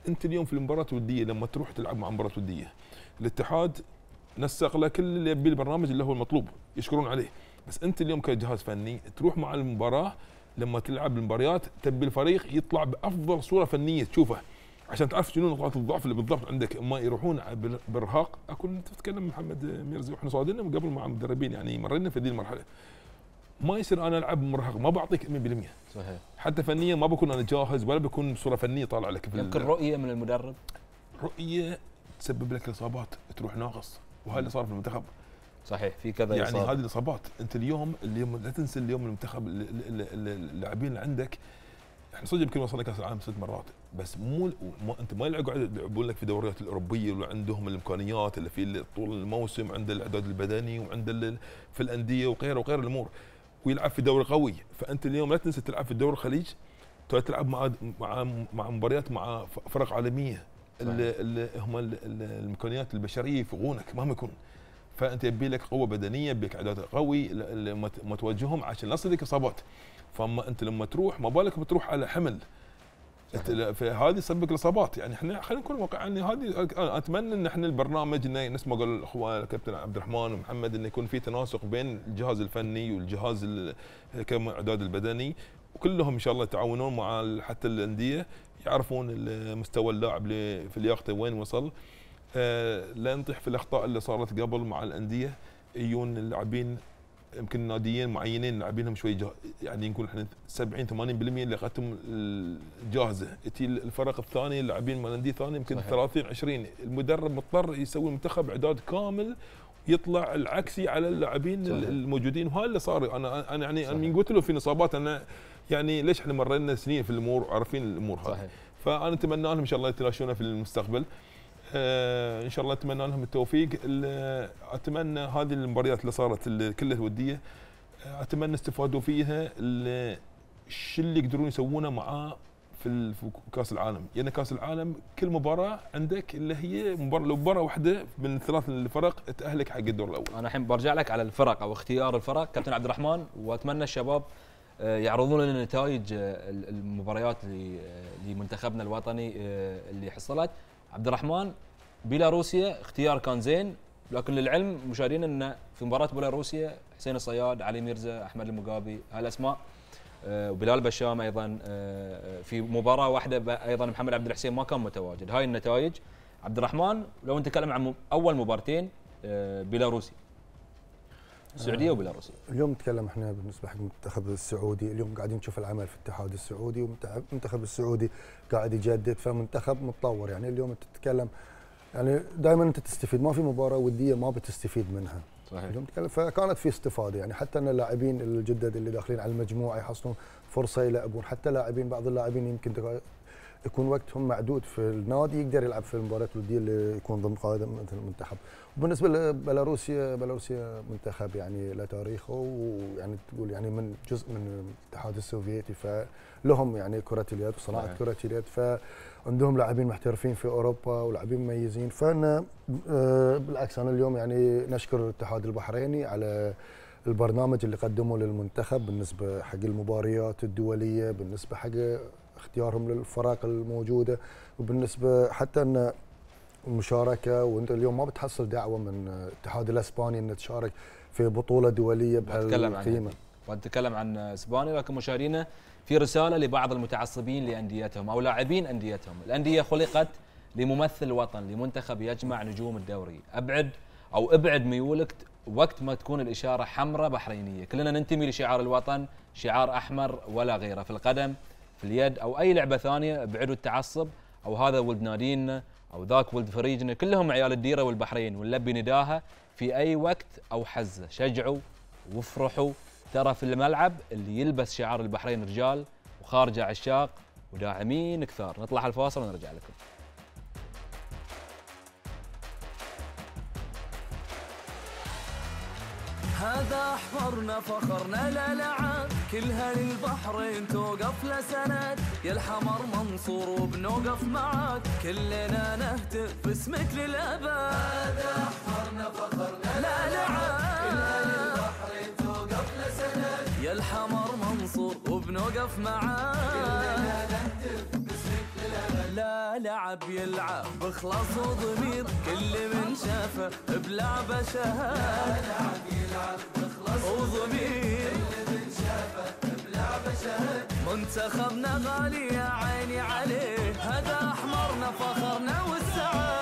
انت اليوم في المباراة الودية لما تروح تلعب مع مباراة ودية الاتحاد نسق له كل اللي يبي البرنامج اللي هو المطلوب يشكرون عليه. بس انت اليوم كجهاز فني تروح مع المباراة لما تلعب المباريات تبي الفريق يطلع بأفضل صورة فنية تشوفها. عشان تعرف شنو نقاط الضعف اللي بالضبط عندك. ما يروحون بارهاق أكون تتكلم محمد ميرزي وإحنا صادين قبل مع المدربين يعني مرينا في هذه المرحلة. ما يصير أنا ألعب مرهق ما بعطيك 100% صحيح. حتى فنيا ما بكون أنا جاهز ولا بكون صورة فنية طالعة لك يمكن رؤية من المدرب؟ رؤية تسبب لك إصابات تروح ناقص وهذا اللي صار في المنتخب. صحيح في كذا يعني هذه الإصابات أنت اليوم اليوم لا تنسى اليوم المنتخب اللاعبين اللي عندك. إحنا صدق يمكن وصلنا كأس العالم ست مرات بس مو ما أنت ما يلعبون لك في الدوريات الأوروبية ولا عندهم الإمكانيات اللي في طول الموسم عند الأعداد البدني وعند في الأندية وغيره وغير الأمور. ويلعب في دوري قوي. فأنت اليوم لا تنسى تلعب في الدوري الخليج تلعب مع مع مع مباريات مع فرق عالمية. هم الإمكانيات البشرية يفوقونك مهما يكون. فأنت يبي لك قوة بدنية يبي لك اعداد قوي ما توجههم عشان لا تصير إصابات. فأما أنت لما تروح ما بالك بتروح على حمل. فهذه تسبب الاصابات يعني إحنا خلينا نكون واقعيين هذه أنا أتمنى إن إحنا البرنامج إنه نفس ما قال الأخوان الكابتن عبد الرحمن ومحمد إنه يكون في تناسق بين الجهاز الفني والجهاز الاعداد البدني. وكلهم إن شاء الله يتعاونون مع حتى الأندية يعرفون مستوى اللاعب في لياقته وين وصل. آه، لا نطيح في الأخطاء اللي صارت قبل مع الأندية. يجون اللاعبين يمكن ناديين معينين لاعبينهم شوي يعني نقول إحنا 70 80% اللي أخذتهم جاهزه تي الفرق الثاني اللاعبين من انديه ثانية يمكن 30 20 المدرب مضطر يسوي منتخب إعداد كامل يطلع العكسي على اللاعبين الموجودين. وهذا اللي صار. أنا أنا يعني من قلت له في اصابات أنا يعني ليش إحنا مرينا سنين في الأمور وعارفين الأمور هذه. فأنا أتمنى لهم إن شاء الله يتلاشونه في المستقبل. إن شاء الله أتمنى لهم التوفيق. أتمنى هذه المباريات اللي صارت اللي كلها ودية آه، أتمنى استفادوا فيها الشيء اللي يقدرون يسوونه معاه في كأس العالم. يعني كأس العالم كل مباراة عندك اللي هي مباراة لو مباراة واحدة من الثلاث الفرق تأهلك حق الدور الأول. أنا الحين برجع لك على الفرق أو اختيار الفرق. كابتن عبد الرحمن وأتمنى الشباب آه، يعرضون لنا نتائج آه، المباريات لمنتخبنا الوطني اللي حصلت. عبد الرحمن بيلاروسيا اختيار كان زين لكن للعلم مشاهدين إن في مباراة بيلاروسيا حسين الصياد علي ميرزا أحمد المقابي هالأسماء آه، وبلال بشام أيضا آه، في مباراة واحدة أيضا محمد عبد الحسين ما كان متواجد. هاي النتائج. عبد الرحمن لو نتكلم عن أول مبارتين آه، بيلاروسي السعودية وبيلاروسيا اليوم نتكلم إحنا بالنسبة حق المنتخب السعودي اليوم قاعدين نشوف العمل في الاتحاد السعودي والمنتخب السعودي قاعد يجدد فمنتخب متطور. يعني اليوم أنت تتكلم يعني دائما أنت تستفيد. ما في مباراة ودية ما بتستفيد منها. صحيح. اليوم فكانت في استفادة. يعني حتى إن اللاعبين الجدد اللي داخلين على المجموعة يحصلون فرصة يلعبون. حتى لاعبين بعض اللاعبين يمكن يكون وقتهم معدود في النادي يقدر يلعب في المباريات الودية اللي يكون ضمن قائمه المنتخب. وبالنسبه لبيلاروسيا بيلاروسيا منتخب يعني له تاريخه ويعني تقول يعني من جزء من الاتحاد السوفيتي فلهم يعني كرة اليد وصناعة كرة اليد فعندهم لاعبين محترفين في أوروبا ولاعبين مميزين. فأنا آه، بالعكس أنا اليوم يعني نشكر الاتحاد البحريني على البرنامج اللي قدمه للمنتخب بالنسبة حق المباريات الدولية بالنسبة حق اختيارهم للفرق الموجودة وبالنسبة حتى أن المشاركه وأنت اليوم ما بتحصل دعوة من الاتحاد الإسباني ان تشارك في بطولة دولية بهالقيمة. ونتكلم عن إسبانيا لكن مشاهدينا في رسالة لبعض المتعصبين لأنديتهم أو لاعبين أنديتهم، الأندية خلقت لممثل وطن لمنتخب يجمع نجوم الدوري، أبعد أو أبعد ميولك وقت ما تكون الإشارة حمراء بحرينية، كلنا ننتمي لشعار الوطن، شعار أحمر ولا غيره. في القدم في اليد أو أي لعبة ثانية ابعدوا التعصب أو هذا ولد نادينا أو ذاك ولد فريجنا كلهم عيال الديرة والبحرين ونلبي نداها في أي وقت أو حزة. شجعوا وافرحوا. ترى في الملعب اللي يلبس شعار البحرين رجال وخارجه عشاق وداعمين كثار. نطلع الفاصل ونرجع لكم. هذا احفرنا فخرنا لا لعب كلها للبحرين توقف لسند يا الحمر منصور وبنوقف معاك. كلنا نهتف باسمك للأبد. هذا احفرنا فخرنا لا لعب كلها للبحرين توقف الحمر منصور وبنوقف معاه لا لعب يلعب بخلاص وضمير كل من شافه بلعبه شهاد لعب يلعب بخلاص وضمير منتخبنا غالي يا عيني عليه. هذا أحمرنا فخرنا والسعاد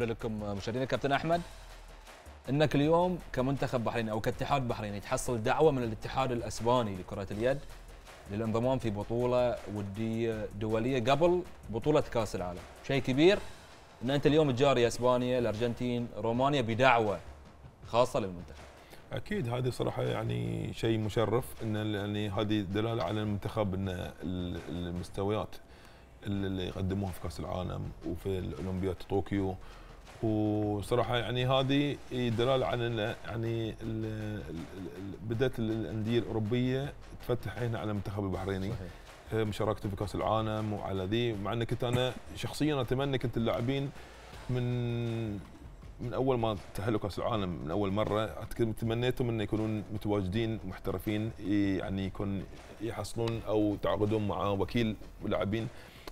عوده لكم مشاهدينا كابتن أحمد إنك اليوم كمنتخب بحريني أو كاتحاد بحريني تحصل دعوة من الاتحاد الأسباني لكرة اليد للانضمام في بطولة ودية دولية قبل بطولة كأس العالم، شيء كبير إن أنت اليوم تجاري أسبانيا، الأرجنتين، رومانيا بدعوة خاصة للمنتخب. أكيد هذه صراحة يعني شيء مشرف إن يعني هذه دلالة على المنتخب إن ال- المستويات اللي يقدموها في كأس العالم وفي الأولمبياد طوكيو وصراحة يعني هذه دلاله على إن يعني ال- بدأت الأندية الأوروبية تفتح عينها على المنتخب البحريني صحيح. مشاركته في كأس العالم وعلى ذي مع ان كنت أنا شخصيا أتمنى كنت اللاعبين من من أول ما تاهلوا كأس العالم من أول مرة تمنيتهم إنه يكونون متواجدين محترفين يعني يكون يحصلون أو تعاقدون مع وكيل لاعبين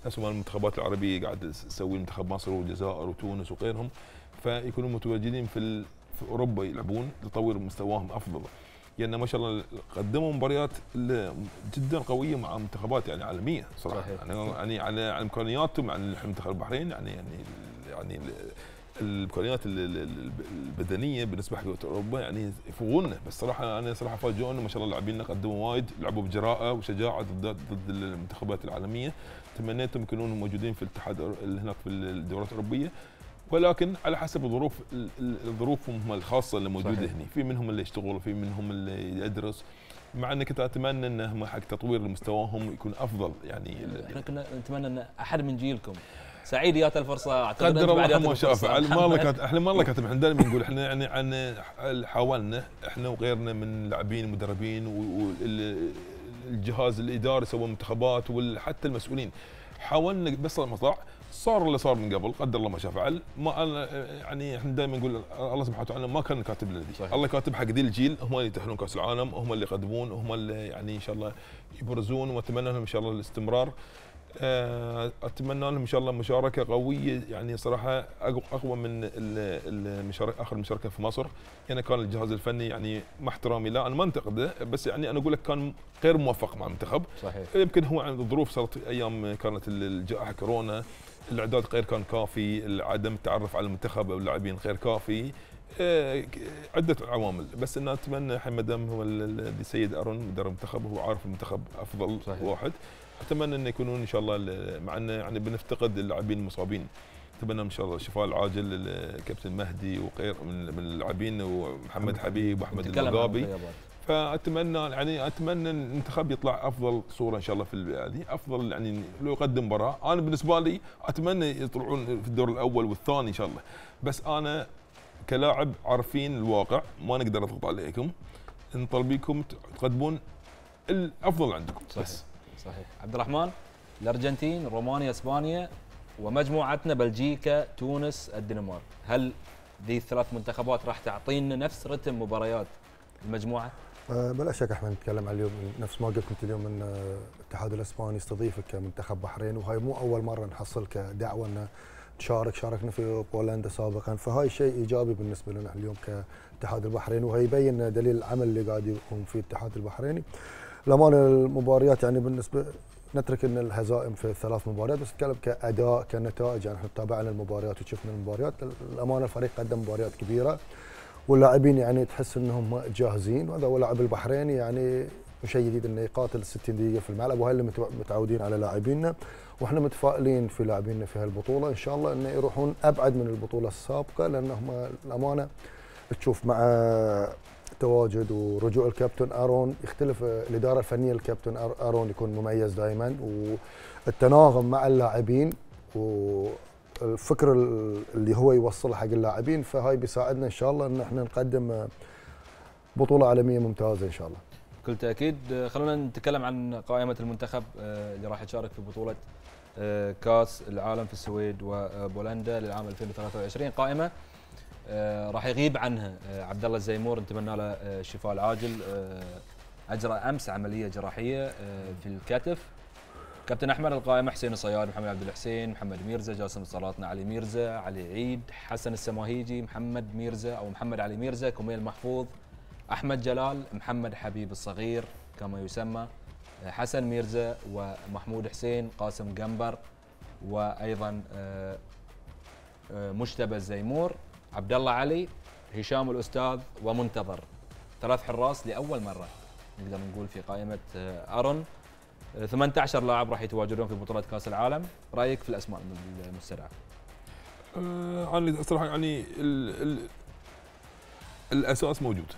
نفس المنتخبات العربية قاعد تسوي منتخب مصر والجزائر وتونس وغيرهم فيكونوا متواجدين في في أوروبا يلعبون لتطوير مستواهم أفضل. لأن ما شاء الله قدموا مباريات جدا قوية مع منتخبات يعني عالمية صراحة. صحيح. يعني يعني على على إمكانياتهم عن منتخب البحرين يعني يعني يعني ال- الإمكانيات ال- ال- ال- البدنية بالنسبة حق أوروبا يعني يفوقونا بس صراحة أنا صراحة فاجئوني ما شاء الله لاعبينا قدموا وايد لعبوا بجراءة وشجاعة ضد ضد المنتخبات العالمية. تمنيتهم يكونون موجودين في الاتحاد هناك في الدورات الأوروبية ولكن على حسب الظروف ال- ال- ظروفهم هم الخاصة اللي موجودة. هنا في منهم اللي يشتغل في منهم اللي يدرس مع إني كنت أتمنى انهم حق تطوير مستواهم يكون أفضل يعني إحنا كنا نتمنى إن أحد من جيلكم سعيد يات الفرصه أعتقد قدر الله الفرصة. وشافع ما الله. كاتب إحنا ما الله كاتب إحنا دائما نقول إحنا يعني عن حاولنا إحنا وغيرنا من لاعبين مدربين والجهاز الاداري سوى منتخبات وحتى المسؤولين. حاولنا بس المطاع صار اللي صار من قبل قدر الله ما شاء فعل ما أنا يعني إحنا دائما نقول الله سبحانه وتعالى ما كان كاتب لنا. دي. الله كاتب حق ذي الجيل هم اللي يتأهلون كأس العالم هم اللي يقدمون هم اللي يعني إن شاء الله يبرزون وأتمنى لهم إن شاء الله الاستمرار. أتمنى لهم إن شاء الله مشاركة قوية. يعني صراحة أقوى من ال- المشاركه آخر مشاركة في مصر. يعني كان الجهاز الفني يعني مع احترامي لا أنا ما انتقده بس يعني أنا أقول لك كان غير موفق مع المنتخب. صحيح. يمكن هو عن الظروف صارت أيام كانت ال- الجائحة كورونا الإعداد غير كان كافي عدم التعرف على المنتخب أو اللاعبين غير كافي. ك- عدة عوامل. بس أنا أتمنى الحين ما دام هو ال- ال- السيد أرون مدرب المنتخب هو عارف المنتخب أفضل صحيح. واحد. أتمنى إنه يكونون إن شاء الله ال- مع إنه يعني بنفتقد اللاعبين المصابين. أتمنى إن شاء الله الشفاء العاجل للكابتن مهدي وغير من اللاعبين ومحمد حبيب وأحمد الغابي. فأتمنى يعني أتمنى المنتخب يطلع أفضل صورة إن شاء الله في هذه أفضل يعني لو يقدم مباراة. أنا بالنسبة لي أتمنى يطلعون في الدور الأول والثاني إن شاء الله. بس أنا كلاعب عارفين الواقع ما نقدر نضغط عليكم. نطلب بيكم تقدمون الأفضل عندكم. صحيح بس. صحيح. عبد الرحمن الأرجنتين رومانيا إسبانيا ومجموعتنا بلجيكا تونس الدنمارك. هل ذي الثلاث منتخبات راح تعطينا نفس رتم مباريات المجموعة؟ آه، بلا شك إحنا نتكلم عن اليوم نفس ما قلت أنت اليوم إن الاتحاد الإسباني يستضيفك كمنتخب بحرين وهاي مو أول مرة نحصل كدعوة ان نشارك شاركنا في بولندا سابقا. فهاي شيء إيجابي بالنسبة لنا اليوم كاتحاد البحرين وهي يبين دليل العمل اللي قاعد يقوم فيه الاتحاد البحريني. الامانه المباريات يعني بالنسبة نترك إن الهزائم في الثلاث مباريات بس نتكلم كأداء كنتائج. يعني إحنا تابعنا المباريات وشفنا المباريات. الامانه الفريق قدم مباريات كبيرة واللاعبين يعني تحس إنهم جاهزين. وهذا هو اللاعب البحريني يعني شيء جديد انه يقاتل 60 دقيقة في الملعب متو- متعودين على لاعبينا وإحنا متفائلين في لاعبينا في هالبطولة. إن شاء الله إنه يروحون أبعد من البطولة السابقة لأنهم الامانه تشوف مع تواجد ورجوع الكابتن أرون يختلف الإدارة الفنية الكابتن أرون يكون مميز دائما والتناغم مع اللاعبين والفكر ال- اللي هو يوصله حق اللاعبين فهاي بيساعدنا إن شاء الله إن إحنا نقدم بطولة عالمية ممتازة إن شاء الله. بكل تأكيد. آه، خلونا نتكلم عن قائمة المنتخب آه، اللي راح يشارك في بطولة آه، كأس العالم في السويد وبولندا للعام 2023 قائمة راح يغيب عنها عبد الله الزيمور. نتمنى له الشفاء العاجل اجرى أمس عملية جراحية في الكتف. كابتن أحمد القائمة حسين الصياد محمد عبد الحسين محمد ميرزا جاسم السلاطنة علي ميرزا علي عيد حسن السماهيجي محمد ميرزا أو محمد علي ميرزا كميل محفوظ. أحمد جلال محمد حبيب الصغير كما يسمى حسن ميرزا ومحمود حسين قاسم قنبر وأيضا آه، آه، مجتبى الزيمور عبد الله علي هشام الأستاذ ومنتظر. ثلاث حراس لأول مرة نقدر نقول في قائمة آه، ارون آه، 18 لاعب راح يتواجدون في بطولة كأس العالم. رأيك في الأسماء المستدعاه أنا الصراحه يعني ال ال الأساس موجود.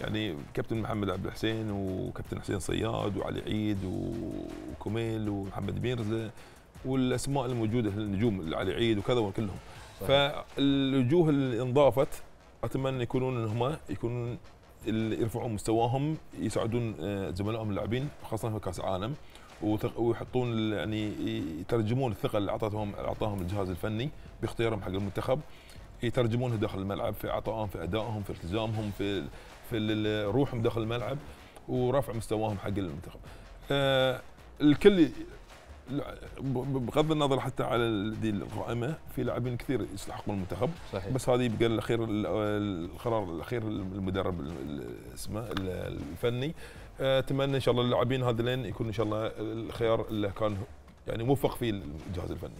يعني كابتن محمد عبد الحسين وكابتن حسين صياد وعلي عيد وكميل ومحمد ميرزا والأسماء الموجودة النجوم علي عيد وكذا كلهم. فالوجوه اللي انضافت أتمنى يكونون إن هم يكونون اللي يرفعون مستواهم يساعدون آه، زملائهم اللاعبين خاصة في كأس العالم ويحطون يعني يترجمون الثقة اللي اعطتهم أعطاهم الجهاز الفني باختيارهم حق المنتخب يترجمونها داخل الملعب في عطائهم في أدائهم في التزامهم في في روحهم داخل الملعب ورفع مستواهم حق المنتخب. آه الكل بغض النظر حتى على دي القائمة في لاعبين كثير يستحقون المنتخب صحيح بس هذه يبقى الأخير ال- القرار الأخير المدرب ال- ال- اسمه ال- الفني آه، أتمنى إن شاء الله اللاعبين هذولين يكون إن شاء الله الخيار اللي كان يعني موفق فيه الجهاز الفني.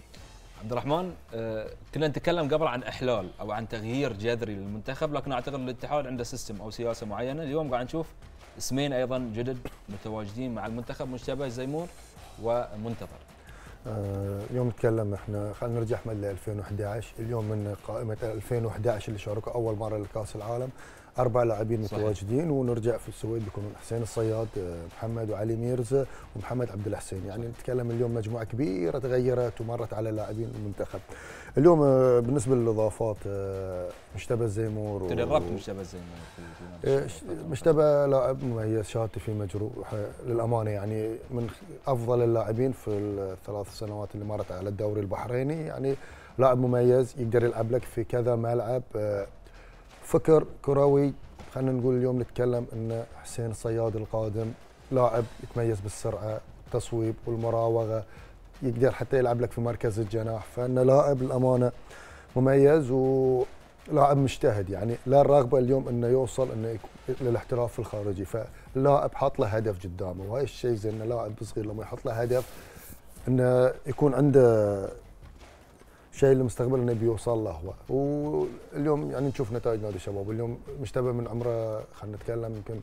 عبد الرحمن آه، كنا نتكلم قبل عن إحلال أو عن تغيير جذري للمنتخب لكن أعتقد الاتحاد عنده سيستم أو سياسة معينة. اليوم قاعد نشوف اسمين أيضا جدد متواجدين مع المنتخب مجتبى الزيمور ومنتظر. آه، اليوم نتكلم إحنا خلينا نرجع ل 2011 اليوم من قائمة 2011 اللي شاركوا أول مرة لكأس العالم. أربع لاعبين. متواجدين ونرجع في السويد بيكونون حسين الصياد آه، محمد وعلي ميرزا ومحمد عبد الحسين. يعني نتكلم اليوم مجموعة كبيرة تغيرت ومرت على لاعبين المنتخب. اليوم آه، بالنسبة للإضافات آه، مجتبى الزيمور و- تدربت الزيمور نادي ش- الشباب. مجتبى لاعب مميز شهادتي فيه مجروح للأمانة. يعني من أفضل اللاعبين في الثلاث سنوات اللي مرت على الدوري البحريني. يعني لاعب مميز يقدر يلعب لك في كذا ملعب فكر كروي خلينا نقول اليوم نتكلم إن حسين الصياد القادم لاعب يتميز بالسرعة التصويب والمراوغة يقدر حتى يلعب لك في مركز الجناح. فانه لاعب الأمانة مميز ولاعب مجتهد يعني لا الرغبة اليوم إنه يوصل إنه للاحتراف الخارجي. فاللاعب حاط له هدف قدامه وهاي الشيء زين انه لاعب صغير لما يحط له هدف إنه يكون عنده شيء للمستقبل إنه بيوصل له. هو واليوم يعني نشوف نتائج نادي الشباب. اليوم مشتبه من عمره خلينا نتكلم يمكن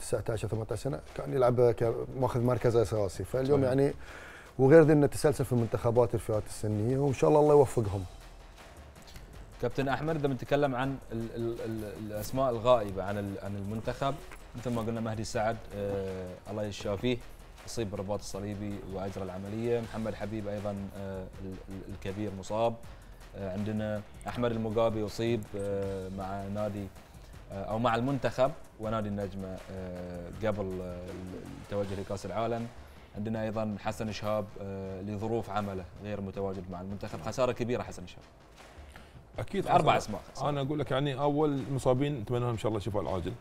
19 18 سنة كان يلعب ماخذ مركز أساسي. فاليوم صحيح. يعني وغير ذي إنه تسلسل في منتخبات الفئات السنية وإن شاء الله الله يوفقهم. كابتن أحمد إذا بنتكلم عن ال ال ال الأسماء الغائبة عن عن المنتخب مثل ما قلنا مهدي سعد آه الله يشافيه. اصيب بالرباط الصليبي وأجرى العملية. محمد حبيب أيضا آه ال- ال- الكبير مصاب. آه عندنا أحمد المقابي أصيب آه مع نادي أو مع المنتخب ونادي النجمة قبل التوجه لكأس العالم. عندنا أيضا حسن شهاب لظروف عمله غير متواجد مع المنتخب. خسارة كبيرة حسن شهاب. أكيد أربع. أسماء. أنا أقول لك يعني أول مصابين نتمنى لهم إن شاء الله شفاء العاجل.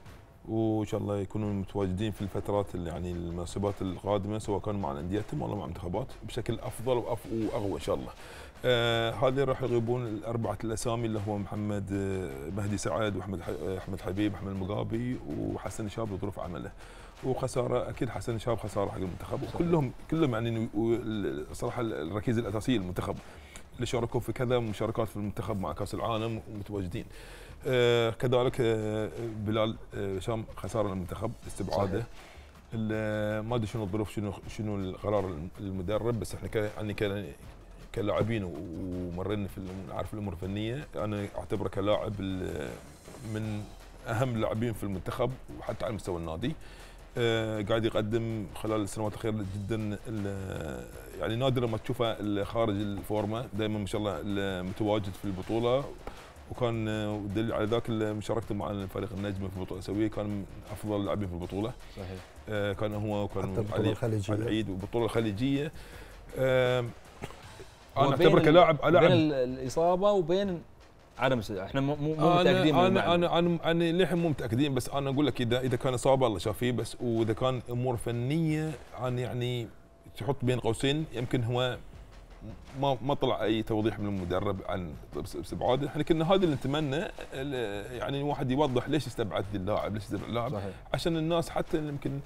وإن شاء الله يكونوا متواجدين في الفترات اللي يعني المناسبات القادمة سواء كانوا مع انديتهم ولا مع منتخبات بشكل أفضل وأف واقوى إن شاء الله. آه هذه راح يغيبون الأربعة الأسامي اللي هو محمد آه مهدي سعد وأحمد أحمد حبيب أحمد المقابي وحسن شاب لظروف عمله. وخسارة أكيد حسن شاب خسارة حق المنتخب وكلهم كلهم يعني الصراحه الركيزه الاساسيه للمنتخب اللي شاركوا في كذا مشاركات في المنتخب مع كأس العالم ومتواجدين. آه كذلك آه بلال آه هشام خسارة للمنتخب استبعاده. ما أدري شنو الظروف شنو شنو القرار المدرب بس إحنا ك- يعني ك- كلاعبين ومرينا في عارف الأمور الفنية أنا أعتبره كلاعب من أهم اللاعبين في المنتخب وحتى على مستوى النادي آه، قاعد يقدم خلال السنوات الأخيرة جدا ال- يعني نادر ما تشوفه خارج الفورمة. دائما ما شاء الله ال- متواجد في البطولة. وكان آه، دليل على ذاك مشاركته مع الفريق النجم في البطولة الاسيويه كان من أفضل اللاعبين في البطولة. صحيح. آه، كان هو حتى وكان علي الخليجية. علي العيد والبطوله الخليجية. آه، أنا بين أعتبره كلاعب بين لاعب ال- الإصابة وبين عدم إحنا مو مو متأكدين من أنا. أنا أنا أنا للحين مو متأكدين؟ بس أنا أقول لك اذا إذا كان اصابه الله شافيه بس وإذا كان أمور فنية أنا يعني تحط بين قوسين يمكن هو ما ما طلع أي توضيح من المدرب عن استبعاده إحنا كنا هذا اللي نتمنى يعني الواحد يوضح ليش استبعد اللاعب ليش استبعد اللاعب. صحيح. عشان الناس حتى يمكن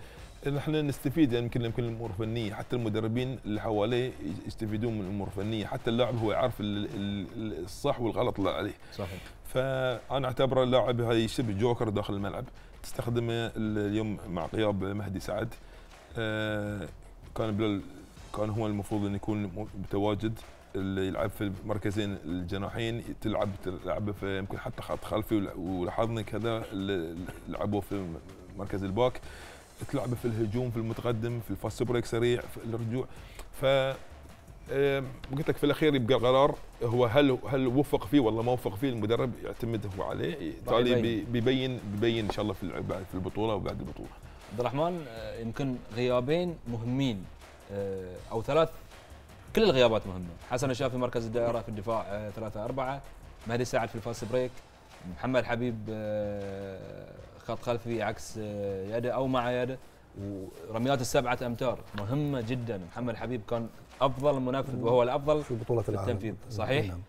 إن إحنا نستفيد يعني يمكن يمكن الأمور الفنية. حتى المدربين اللي حواليه يستفيدون من الأمور الفنية. حتى اللاعب هو يعرف ال- ال- الصح والغلط اللي عليه. صحيح. فأنا اعتبره اللاعب هذا شبه جوكر داخل الملعب. تستخدمه اليوم مع غياب مهدي سعد. آه، كان بلال كان هو المفروض إنه يكون متواجد. اللي يلعب في المركزين الجناحين. تلعب تلعب في يمكن حتى خط خلفي ول- ولاحظنا كذا لعبوا في مركز ال back. تلعب في الهجوم في المتقدم في ال fast break سريع في الرجوع. ف آه، قلت لك في الأخير يبقى القرار هو هل هل وفق فيه ولا ما وفق فيه المدرب يعتمد هو عليه بالتالي يبين. بي- بيبين بيبين إن شاء الله في بعد في البطولة وبعد البطولة. عبد الرحمن آه، يمكن غيابين مهمين آه، أو ثلاث كل الغيابات مهمة. حسن الشافي في مركز الدائرة في الدفاع ثلاثة أربعة. مهدي سعد في ال fast break. محمد حبيب خط خلفي عكس آه، يده أو مع يده. ورميات السبعة أمتار مهمة جدا. محمد حبيب كان أفضل منفذ وهو الأفضل في بطولة في العالم. التنفيذ. صحيح؟ نعم.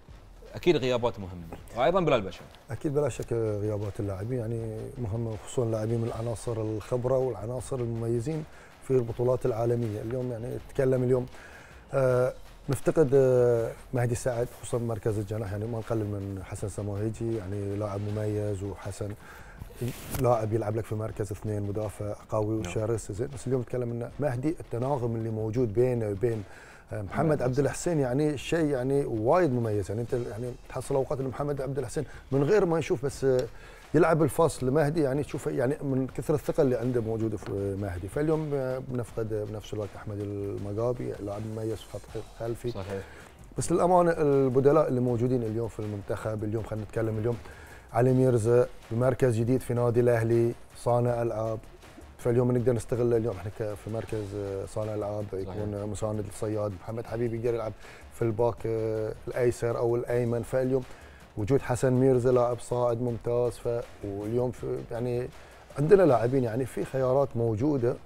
أكيد غيابات مهمة. وأيضا بلال بشر أكيد بلا شك غيابات اللاعبين يعني مهمة خصوصا اللاعبين من العناصر الخبرة والعناصر المميزين في البطولات العالمية. اليوم يعني نتكلم اليوم آه نفتقد آه مهدي سعد خصوصا مركز الجناح. يعني ما نقلل من حسن سماهيجي يعني لاعب مميز وحسن. لاعب يلعب لك في مركز اثنين مدافع قوي وشرس. زين بس اليوم نتكلم إن مهدي التناغم اللي موجود بينه وبين آه، محمد عبد الحسين يعني شيء يعني وايد مميز. يعني أنت يعني تحصل أوقات محمد عبد الحسين من غير ما يشوف بس آه، يلعب الفاصل لمهدي يعني تشوف يعني من كثر الثقه اللي عنده موجوده في مهدي. فاليوم آه، بنفقد بنفس الوقت أحمد المقابي لاعب مميز في خط خلفي. صحيح. بس للأمانة البدلاء اللي موجودين اليوم في المنتخب اليوم خلينا نتكلم اليوم علي ميرزا بمركز جديد في نادي الأهلي صانع ألعاب. فاليوم نقدر نستغل اليوم. إحنا في مركز آه، صانع ألعاب يكون مساند الصياد محمد حبيب يقدر يلعب في الباك آه، الأيسر أو الأيمن. فاليوم وجود حسن ميرزا لاعب صاعد ممتاز. ف واليوم في يعني عندنا لاعبين يعني في خيارات موجودة.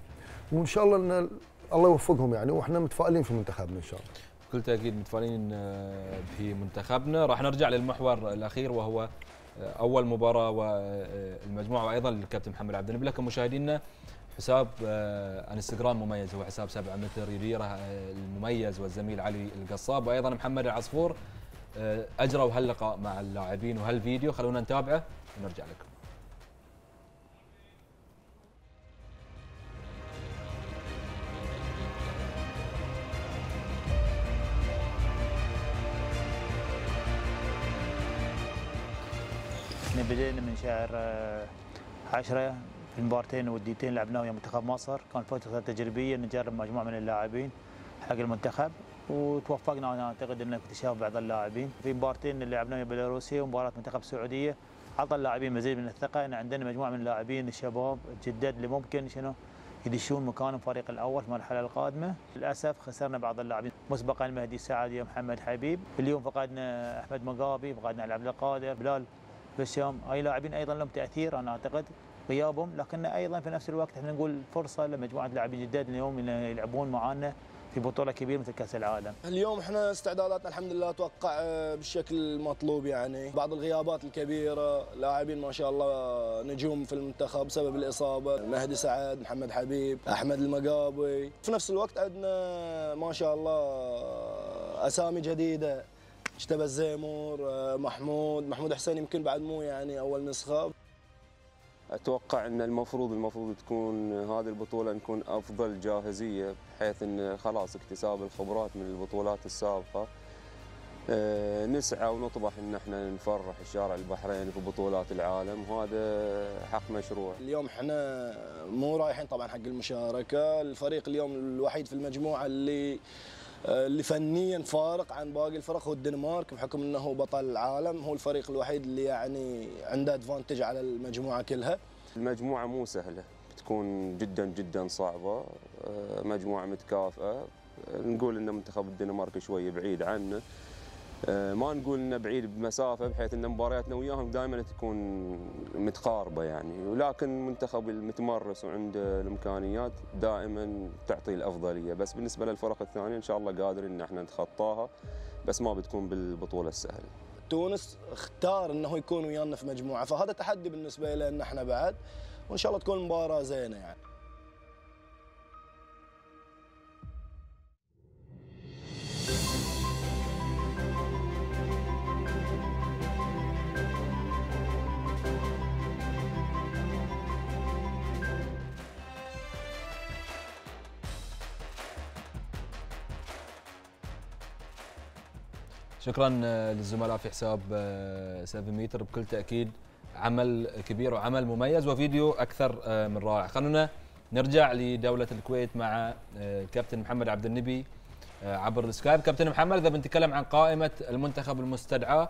وإن شاء الله إن الله يوفقهم يعني وإحنا متفائلين في منتخبنا إن شاء الله. بكل تأكيد متفائلين آه، في منتخبنا راح نرجع للمحور الأخير وهو آه، أول مباراة والمجموعة وأيضا للكابتن محمد عبد النبي. لكن مشاهدينا حساب آه، انستغرام مميز. هو حساب 7 متر يديره آه، المميز والزميل علي القصاب. وأيضا محمد العصفور آه، اجروا هاللقاء مع اللاعبين. وهالفيديو خلونا نتابعه ونرجع لكم. إحنا بدينا من شهر آه، عشرة في المباراتين الوديتين لعبناهم ويا منتخب مصر. كان فترة تجريبية نجرب مجموعة من اللاعبين حق المنتخب وتوفقنا أنا أعتقد ان اكتشاف بعض اللاعبين. في مباراتين اللي لعبناهم ويا بيلاروسيا ومباراة منتخب السعودية اعطى اللاعبين مزيد من الثقة. ان عندنا مجموعة من اللاعبين الشباب الجداد اللي ممكن شنو يدشون مكان الفريق الأول في المرحلة القادمة. للأسف خسرنا بعض اللاعبين. مسبقا مهدي يا محمد حبيب. اليوم فقدنا أحمد مقابي فقدنا عبد القادر بلال بسام هاي لاعبين أيضا لهم تأثير أنا أعتقد غيابهم. لكن أيضا في نفس الوقت إحنا نقول فرصة لمجموعة لاعبين جداد اليوم يلعبون معنا في بطولة كبيرة مثل كأس العالم. اليوم إحنا استعداداتنا الحمد لله أتوقع آه، بالشكل المطلوب يعني. بعض الغيابات الكبيرة لاعبين ما شاء الله نجوم في المنتخب بسبب الإصابة. مهدي سعد محمد حبيب أحمد المقابي. في نفس الوقت عندنا ما شاء الله أسامي جديدة. اجتبى الزيمور آه، محمود محمود حسين يمكن بعد مو يعني أول نسخة. أتوقع إن المفروض المفروض تكون هذه البطولة نكون أفضل جاهزية بحيث إن خلاص اكتساب الخبرات من البطولات السابقة. آه، نسعى ونطمح إن إحنا نفرح الشارع البحريني في بطولات العالم. وهذا حق مشروع. اليوم إحنا مو رايحين طبعا حق المشاركة، الفريق اليوم الوحيد في المجموعة اللي اللي فنيا فارق عن باقي الفرق هو الدنمارك بحكم إنه هو بطل العالم هو الفريق الوحيد اللي يعني عنده ادفانتج على المجموعة كلها. المجموعة مو سهلة بتكون جدا جدا صعبة آه، مجموعة متكافئة. نقول إن منتخب الدنمارك شوي بعيد عنه. آه، ما نقول إنه بعيد بمسافة بحيث إن مبارياتنا وياهم دائما تكون متقاربة يعني ولكن المنتخب المتمرس وعنده الإمكانيات دائما تعطي الأفضلية بس بالنسبة للفرق الثانية إن شاء الله قادرين إن إحنا نتخطاها بس ما بتكون بالبطولة السهله. تونس اختار إنه يكون ويانا في مجموعة فهذا تحدي بالنسبة لنا إحنا بعد وإن شاء الله تكون مباراة زينة يعني. شكرا للزملاء في حساب 7 متر بكل تأكيد عمل كبير وعمل مميز وفيديو أكثر من رائع. خلونا نرجع لدولة الكويت مع الكابتن محمد عبد النبي عبر السكايب. كابتن محمد إذا بنتكلم عن قائمة المنتخب المستدعاه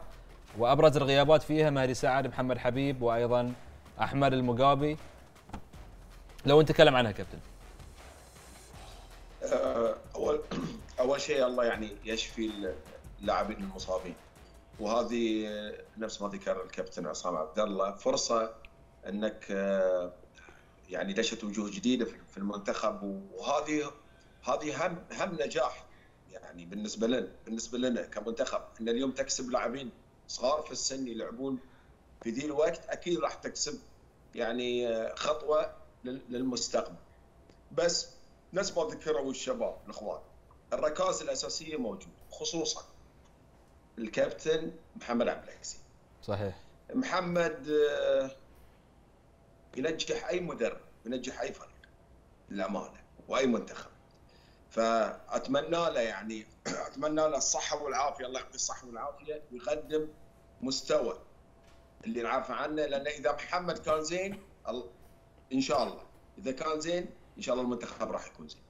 وأبرز الغيابات فيها مهدي سعد محمد حبيب وأيضا أحمد المقابي. لو نتكلم عنها كابتن. أول أول شيء الله يعني يشفي اللاعبين المصابين. وهذه نفس ما ذكر الكابتن عصام عبد الله فرصة إنك يعني دشت وجوه جديدة في المنتخب وهذه هذه هم هم نجاح يعني بالنسبة لنا بالنسبة لنا كمنتخب. إن اليوم تكسب لاعبين صغار في السن يلعبون في ذي الوقت أكيد راح تكسب يعني خطوة للمستقبل. بس نفس ما ذكروا الشباب الأخوان الركائز الأساسية موجوده خصوصا الكابتن محمد عبد العزيز. صحيح. محمد ينجح أي مدرب ينجح أي فريق للأمانة وأي منتخب. فأتمنى له يعني [clears throat] أتمنى له الصحة والعافية الله يعطيه الصحة والعافية ويقدم مستوى. اللي نعرفه عنه لأن إذا محمد كان زين إن شاء الله. إذا كان زين إن شاء الله المنتخب راح يكون زين.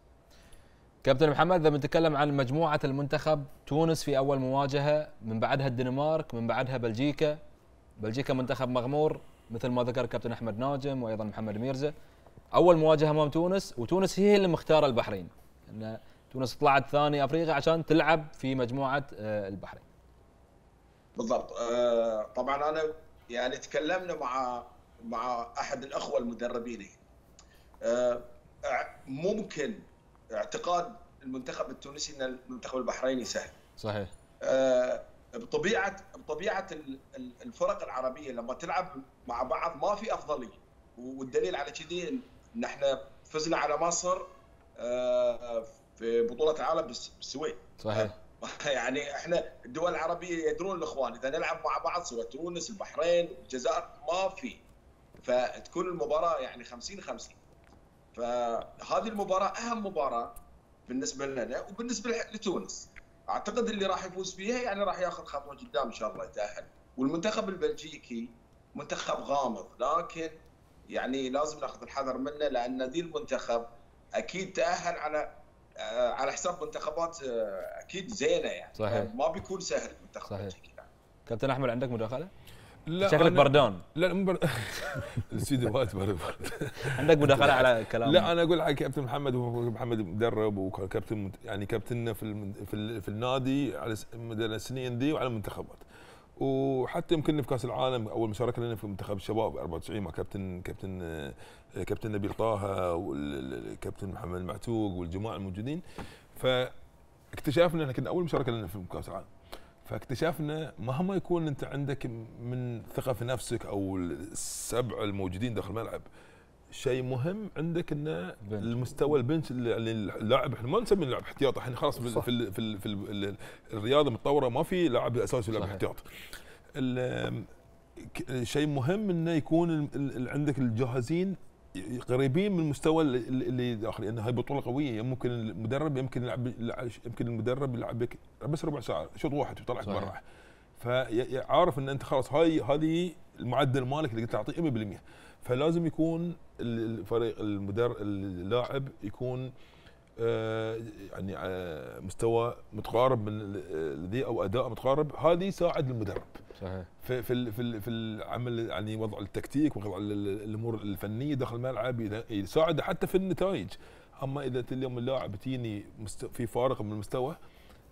كابتن محمد إذا بنتكلم عن مجموعة المنتخب تونس في أول مواجهة من بعدها الدنمارك من بعدها بلجيكا. بلجيكا منتخب مغمور مثل ما ذكر الكابتن أحمد ناجم وأيضا محمد ميرزا. أول مواجهة أمام تونس وتونس هي اللي مختارة البحرين. ان تونس طلعت ثاني أفريقيا عشان تلعب في مجموعة البحرين. بالضبط. طبعا أنا يعني تكلمنا مع مع أحد الأخوة المدربين. ممكن اعتقاد المنتخب التونسي إن المنتخب البحريني سهل. صحيح. آه بطبيعه بطبيعة الفرق العربية لما تلعب مع بعض ما في أفضلية. والدليل على كذي إن إحنا فزنا على مصر آه في بطولة العالم بالسويد. صحيح. [laughs] يعني إحنا الدول العربية يدرون الإخوان. إذا نلعب مع بعض سواء تونس البحرين الجزائر ما في. فتكون المباراة يعني 50 50 فهذه المباراة أهم مباراة بالنسبة لنا وبالنسبة لتونس. أعتقد اللي راح يفوز فيها يعني راح ياخذ خطوة قدام إن شاء الله يتأهل. والمنتخب البلجيكي منتخب غامض لكن يعني لازم ناخذ الحذر منه لأن ذي المنتخب أكيد تأهل على على حساب منتخبات أكيد زينة يعني. صحيح. ما بيكون سهل المنتخب البلجيكي. كابتن أحمد عندك مداخلة؟ لا شكلك بردان. لا مو برد الاستديوهات [laughs] برد عندك مداخلة على [laughs] كلام لا أنا أقول على كابتن محمد محمد مدرب وكابتن يعني كابتننا في في, في النادي على مدى السنين ذي وعلى المنتخبات. وحتى يمكن في كأس العالم أول مشاركه لنا في منتخب الشباب 94 مع كابتن كابتن كابتن نبيل طه والكابتن محمد المعتوق والجماعة الموجودين. فاكتشفنا ان كنا أول مشاركه لنا في كأس العالم. فاكتشفنا مهما يكون انت عندك من ثقة في نفسك أو السبع الموجودين داخل الملعب شيء مهم عندك إنه المستوى البنش اللي اللاعب إحنا ما نسمي اللاعب احتياط إحنا خلاص في في, في, في الرياضة المتطوره ما في لاعب أساسي ولاعب احتياط. شيء مهم إنه يكون عندك الجاهزين قريبين من المستوى اللي- داخل لأن هاي بطولة قوية. يمكن المدرب يمكن يلعب يمكن المدرب يلعب بس ربع ساعة شوط واحد ويطلعك. برا فعارف إن أنت خلاص هاي هذه المعدل مالك اللي تعطيه 100% فلازم يكون ال- الفريق المدرب اللاعب يكون يعني آه، مستوى متقارب من ذي أو أداء متقارب هذه يساعد المدرب. صحيح. في في ال- في ال- في العمل يعني وضع التكتيك وضع ال- ال- الأمور الفنية داخل الملعب يدا- يساعد حتى في النتائج. أما إذا اليوم اللاعب تجيني مست- في فارق من المستوى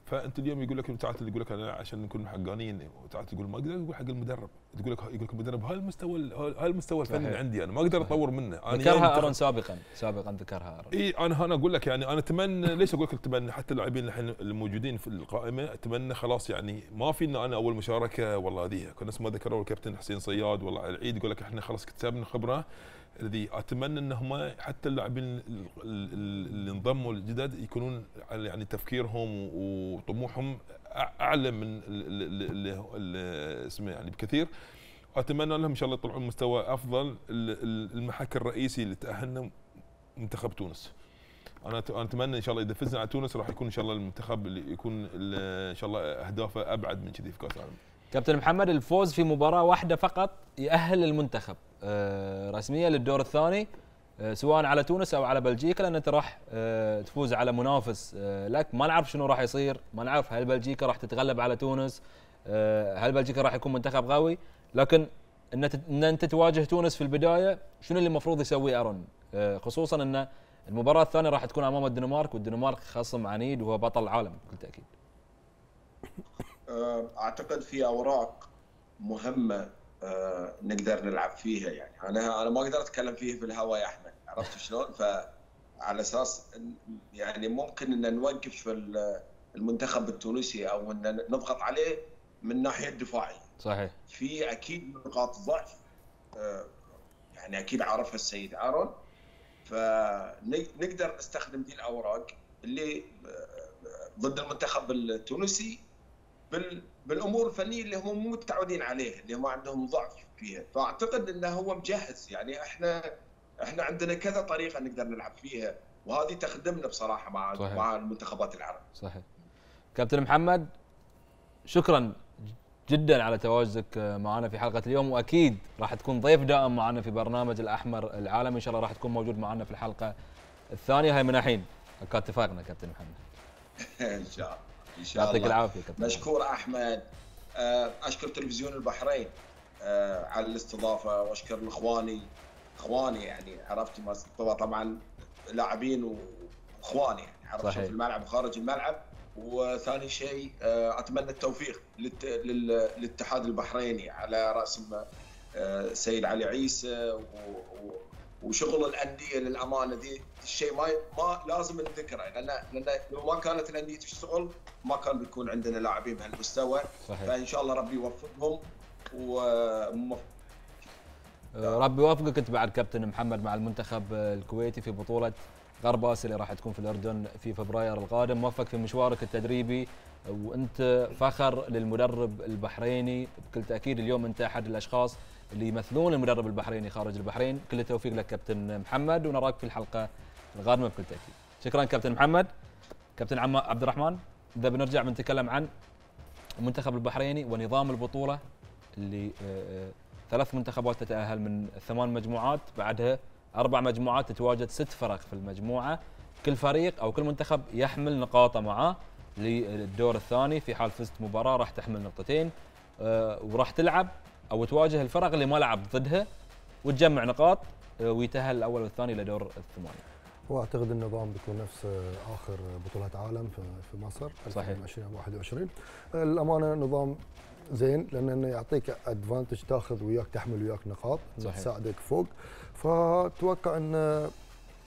فأنت اليوم يقول لك ساعات يقول لك أنا عشان نكون حقانيين وساعات تقول ما أقدر أقول حق المدرب. تقول لك يقول لك المدرب هاي المستوى ال- هاي المستوى الفني. اللي عندي أنا؟ ما أقدر. أطور منه. أنا ذكرها جاي أرون سابقا سابقا ذكرها أرون. إي أنا أنا أقول لك يعني أنا أتمنى ليش أقول لك أتمنى؟ حتى اللاعبين الحين الموجودين في القائمة أتمنى خلاص يعني ما في ان أنا أول مشاركة والله هذه كنا نفس ما ذكروا الكابتن حسين صياد والله العيد يقول لك إحنا خلاص اكتسبنا خبرة. ذي أتمنى انهم حتى اللاعبين ال- ال- ال- اللي انضموا الجدد يكونون يعني تفكيرهم وطموحهم أعلى من ال- ال- ال- ال- ال- اسمه يعني بكثير. أتمنى لهم إن شاء الله يطلعون مستوى أفضل ال- ال- المحك الرئيسي اللي تأهلنا منتخب تونس. أنا أتمنى إن شاء الله إذا فزنا على تونس راح يكون إن شاء الله المنتخب اللي يكون إن شاء الله أهدافه أبعد من كذي في كأس العالم. كابتن محمد الفوز في مباراة واحدة فقط يأهل المنتخب آه، رسميا للدور الثاني آه، سواء على تونس أو على بلجيكا لأن أنت راح آه، تفوز على منافس لك ما نعرف شنو راح يصير ما نعرف هل بلجيكا راح تتغلب على تونس هل بلجيكا راح يكون منتخب قوي لكن إن انت تواجه تونس في البداية شنو اللي المفروض يسويه أرون؟ خصوصا إن المباراة الثانية راح تكون أمام الدنمارك والدنمارك خصم عنيد وهو بطل العالم بكل تأكيد. أعتقد في أوراق مهمة آه، نقدر نلعب فيها يعني. أنا أنا ما أقدر أتكلم فيها في الهواء يا أحمد عرفت شلون؟ فعلى أساس يعني ممكن إن نوقف ال- المنتخب التونسي أو إن نضغط عليه من الناحيه الدفاعيه صحيح. في أكيد نقاط ضعف آه، يعني أكيد عارفها السيد أرون. فنقدر نستخدم دي الأوراق اللي آه، ضد المنتخب التونسي بال بالأمور الفنية اللي هم مو متعودين عليها اللي هم عندهم ضعف فيها. فأعتقد انه هو مجهز. يعني إحنا إحنا عندنا كذا طريقة نقدر نلعب فيها وهذه تخدمنا بصراحة مع صحيح. مع المنتخبات العرب. صحيح. كابتن محمد شكرا جدا على تواجدك معنا في حلقة اليوم وأكيد راح تكون ضيف دائم معنا في برنامج الأحمر العالمي. إن شاء الله راح تكون موجود معنا في الحلقة الثانية. هاي من الحين كان اتفاقنا كابتن محمد. [laughs] إن شاء الله. إن شاء الله. يعطيك العافيه مشكور أحمد. آه، أشكر تلفزيون البحرين آه، على الاستضافة وأشكر إخواني إخواني يعني عرفت ما طبعا لاعبين وإخواني يعني عرفت. في الملعب وخارج الملعب. وثاني شيء آه، أتمنى التوفيق للاتحاد البحريني على رأس م- آه، سيد علي عيسى وشغل الأندية للأمانة. دي الشيء ما ما لازم نذكره لأن لأن لو ما كانت الأندية تشتغل ما كان بيكون عندنا لاعبين بهالمستوى. صحيح. فإن شاء الله ربي يوفقهم ومف... آه، ربي يوفقك. أنت بعد كابتن محمد مع المنتخب الكويتي في بطولة غرب آسيا اللي راح تكون في الأردن في فبراير القادم. موفق في مشوارك التدريبي وأنت فخر للمدرب البحريني. بكل تأكيد اليوم أنت أحد الأشخاص اللي يمثلون المدرب البحريني خارج البحرين. كل التوفيق لك كابتن محمد ونراك في الحلقة القادمه بكل تأكيد. شكرا كابتن محمد. كابتن عم عبد الرحمن اذا بنرجع بنتكلم عن المنتخب البحريني ونظام البطولة اللي آه، آه، ثلاث منتخبات تتأهل من ثمان مجموعات بعدها أربع مجموعات تتواجد ست فرق في المجموعة. كل فريق أو كل منتخب يحمل نقاطه معاه للدور الثاني. في حال فزت مباراة راح تحمل نقطتين آه، وراح تلعب أو تواجه الفرق اللي ما لعب ضدها وتجمع نقاط آه، ويتأهل الأول والثاني لدور الثمانية وأعتقد النظام بيكون نفس آه، آخر بطولات عالم في مصر صحيح. 2020 21 الامانه نظام زين لأنه يعطيك ادفانتج تأخذ وياك تحمل وياك نقاط صحيح. تساعدك فوق فاتوقع إن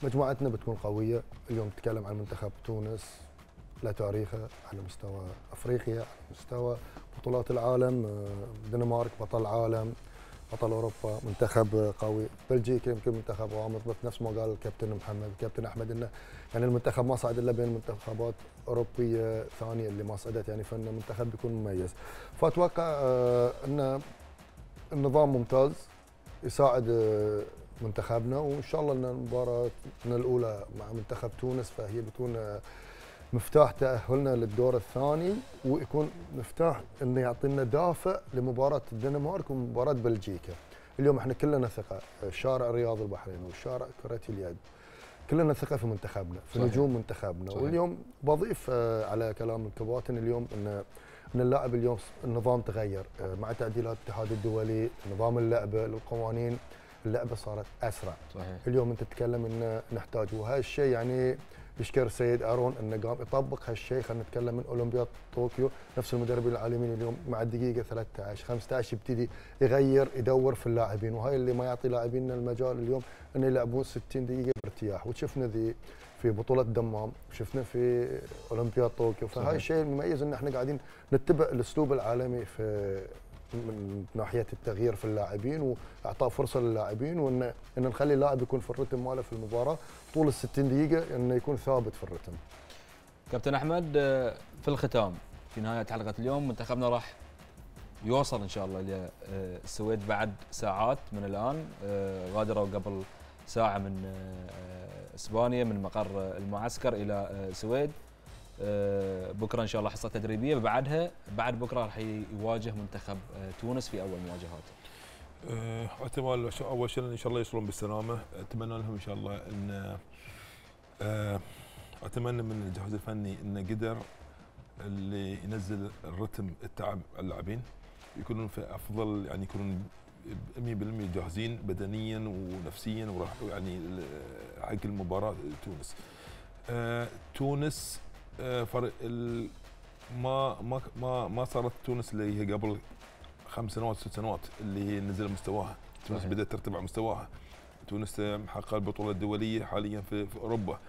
مجموعتنا بتكون قوية اليوم نتكلم عن منتخب تونس له تاريخه على مستوى أفريقيا على مستوى بطولات العالم آه، الدنمارك بطل عالم بطل أوروبا منتخب قوي. بلجيكا يمكن منتخب غامض بس نفس ما قال الكابتن محمد الكابتن أحمد إنه يعني المنتخب ما صعد إلا بين منتخبات أوروبية ثانية اللي ما صعدت يعني فإنه منتخب بيكون مميز. فأتوقع آه، إنه النظام ممتاز يساعد آه، منتخبنا وإن شاء الله إن مباراتنا الأولى مع منتخب تونس فهي بتكون آه، مفتاح تأهلنا للدور الثاني ويكون مفتاح إنه يعطينا دافع لمباراة الدنمارك ومباراة بلجيكا. اليوم إحنا كلنا ثقة شارع رياض البحرين وشارع كرة اليد كلنا ثقة في منتخبنا في صحيح. نجوم منتخبنا صحيح. واليوم بضيف آه، على كلام الكباتن اليوم إن إن اللاعب اليوم النظام تغير آه، مع تعديلات الاتحاد الدولي نظام اللعبة القوانين اللعبة صارت أسرع صحيح اليوم أنت تتكلم إن نحتاج وهذا الشيء يعني يشكر السيد أرون إنه قام يطبق هالشيء. خلينا نتكلم من أولمبياد طوكيو نفس المدربين العالميين اليوم مع الدقيقة 13 15 يبتدي يغير يدور في اللاعبين وهاي اللي ما يعطي لاعبينا المجال اليوم ان يلعبون 60 دقيقة بارتياح. وشفنا ذي في بطولة دمام شفنا في أولمبياد طوكيو. فهاي. الشيء المميز إن إحنا قاعدين نتبع الأسلوب العالمي في من ناحية التغيير في اللاعبين وأعطاء فرصة للاعبين وان إن نخلي اللاعب يكون في الرتم ماله في المباراة. طول ال 60 دقيقة إنه يكون ثابت في الرتم. كابتن أحمد آه، في الختام في نهاية حلقة اليوم منتخبنا راح يوصل إن شاء الله إلى آه، السويد بعد ساعات من الآن. آه، غادروا قبل ساعة من إسبانيا من مقر المعسكر إلى السويد. بكرة إن شاء الله حصة تدريبية. بعدها بعد بكرة راح يواجه منتخب تونس في أول مواجهاته. آه، احتمال أول شيء إن شاء الله يوصلون بالسلامة. أتمنى لهم إن شاء الله إن آه، أتمنى من الجهاز الفني انه قدر اللي ينزل الرتم التعب اللاعبين. يكونون في أفضل يعني يكونون 100% جاهزين بدنيا ونفسيا وراح يعني ال- حق المباراة. تونس. آه، تونس آه، فرق ما ما ما ما صارت تونس اللي هي قبل خمس سنوات ست سنوات اللي هي نزل مستواها. تونس. بدأت ترتفع مستواها. تونس محققه البطولة الدولية حاليا في, في أوروبا.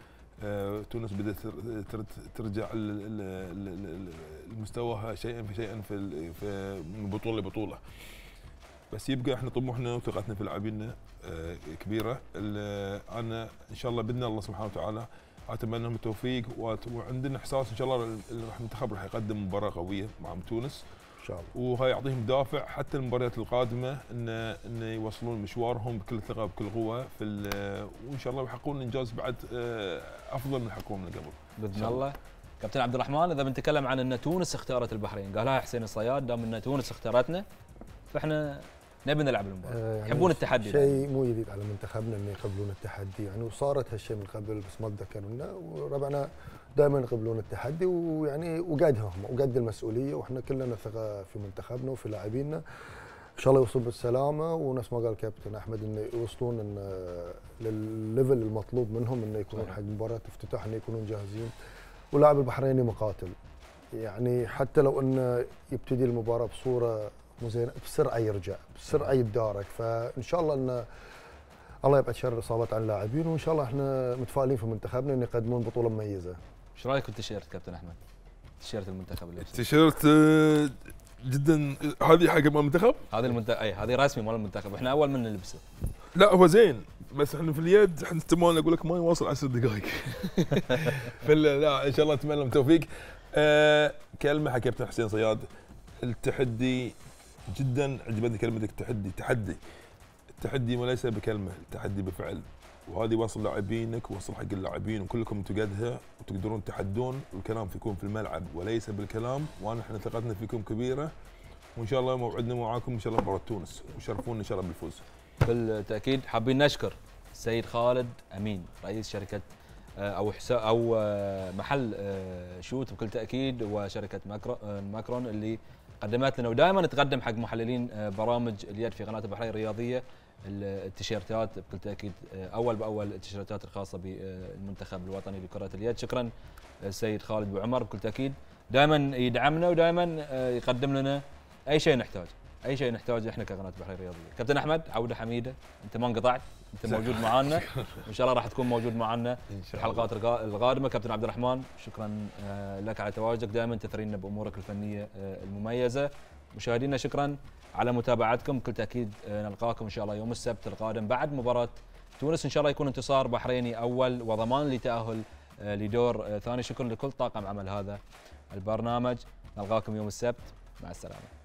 آه، تونس بدأت تر- تر- ترجع لمستواها شيئا فشيئا في في من بطولة لبطولة. بس يبقى إحنا طموحنا وثقتنا في لاعبينا آه، كبيرة. أنا إن شاء الله بإذن الله سبحانه وتعالى أتمنى لهم التوفيق وعندنا إحساس إن شاء الله المنتخب راح يقدم مباراة قوية مع تونس. إن شاء الله. وهاي يعطيهم دافع حتى المباريات القادمة ان إن يوصلون مشوارهم بكل ثقة بكل قوة في ال- وإن شاء الله يحققون إنجاز بعد آه، أفضل من حققوه من قبل. بإذن الله. الله. كابتن عبد الرحمن إذا بنتكلم عن إن تونس اختارت البحرين قالها حسين الصياد دام إن تونس اختارتنا فإحنا نبي نلعب المباراة. آه، يعني يحبون التحدي شيء مو جديد على منتخبنا إنه يقبلون التحدي. يعني وصارت هالشيء من قبل بس ما تذكرنا وربعنا دائما يقبلون التحدي ويعني وقدهم وقد المسؤولية وإحنا كلنا ثقه في منتخبنا وفي لاعبينا إن شاء الله يوصلون بالسلامة ونفس ما قال كابتن أحمد انه يوصلون إن للليفل المطلوب منهم انه يكونون. حق مباراة افتتاح انه يكونون جاهزين ولاعب البحريني مقاتل يعني حتى لو انه يبتدي المباراة بصورة مو زينه بسرعة يرجع بسرعة يتدارك فإن شاء الله انه الله يبعد شر الإصابات عن اللاعبين وإن شاء الله إحنا متفائلين في منتخبنا إن يقدمون بطولة مميزة. إيش رأيك بالتيشيرت كابتن أحمد؟ تيشيرت المنتخب اللي لبسه. تيشيرت آه، جدا هذه حق المنتخب؟ هذه المنتخب أي هذه رسمي مال المنتخب. إحنا أول من نلبسه. لا هو زين بس إحنا في اليد إحنا احتمال أقول لك ما يواصل 10 دقائق. [laughs] لا إن شاء الله أتمنى لهم التوفيق. آه كلمة حق كابتن حسين صياد. التحدي جدا عجبتني كلمتك تحدي تحدي. التحدي وليس بكلمة التحدي بفعل. وهذه وصل لاعبينك ووصل حق اللاعبين وكلكم أنتم قدها وتقدرون تحدون والكلام فيكم في الملعب وليس بالكلام وأنا إحنا ثقتنا فيكم كبيرة. وإن شاء الله موعدنا معاكم إن شاء الله مباراة تونس وشرفونا إن شاء الله بالفوز. بالتأكيد حابين نشكر السيد خالد أمين رئيس شركة آه، أو أو آه، محل آه، شوت بكل تأكيد وشركة ماكرو ماكرون اللي قدمت لنا. ودائما تقدم حق محللين برامج اليد في قناة البحرين الرياضية. ال- التيشيرتات بكل تأكيد آه، أول بأول التيشيرتات الخاصة بالمنتخب الوطني لكرة اليد. شكرا السيد خالد أبو عمر. بكل تأكيد دائما يدعمنا ودائما آه، يقدم لنا أي شيء نحتاج. أي شيء نحتاجه إحنا كقناة بحرين الرياضيه كابتن أحمد عودة حميدة. أنت ما انقطعت. أنت موجود معنا وان [laughs] شاء الله راح تكون موجود معنا في الحلقات القا- القادمه كابتن عبد الرحمن شكرا آه، لك على تواجدك. دائما تثرينا بأمورك الفنية آه، المميزة. مشاهدينا شكرا. على متابعتكم. بكل تأكيد آه، نلقاكم إن شاء الله يوم السبت القادم بعد مباراة تونس. إن شاء الله يكون انتصار بحريني أول وضمان لتأهل آه، لدور آه، ثاني. شكرا لكل طاقم عمل هذا البرنامج. نلقاكم يوم السبت. مع السلامة.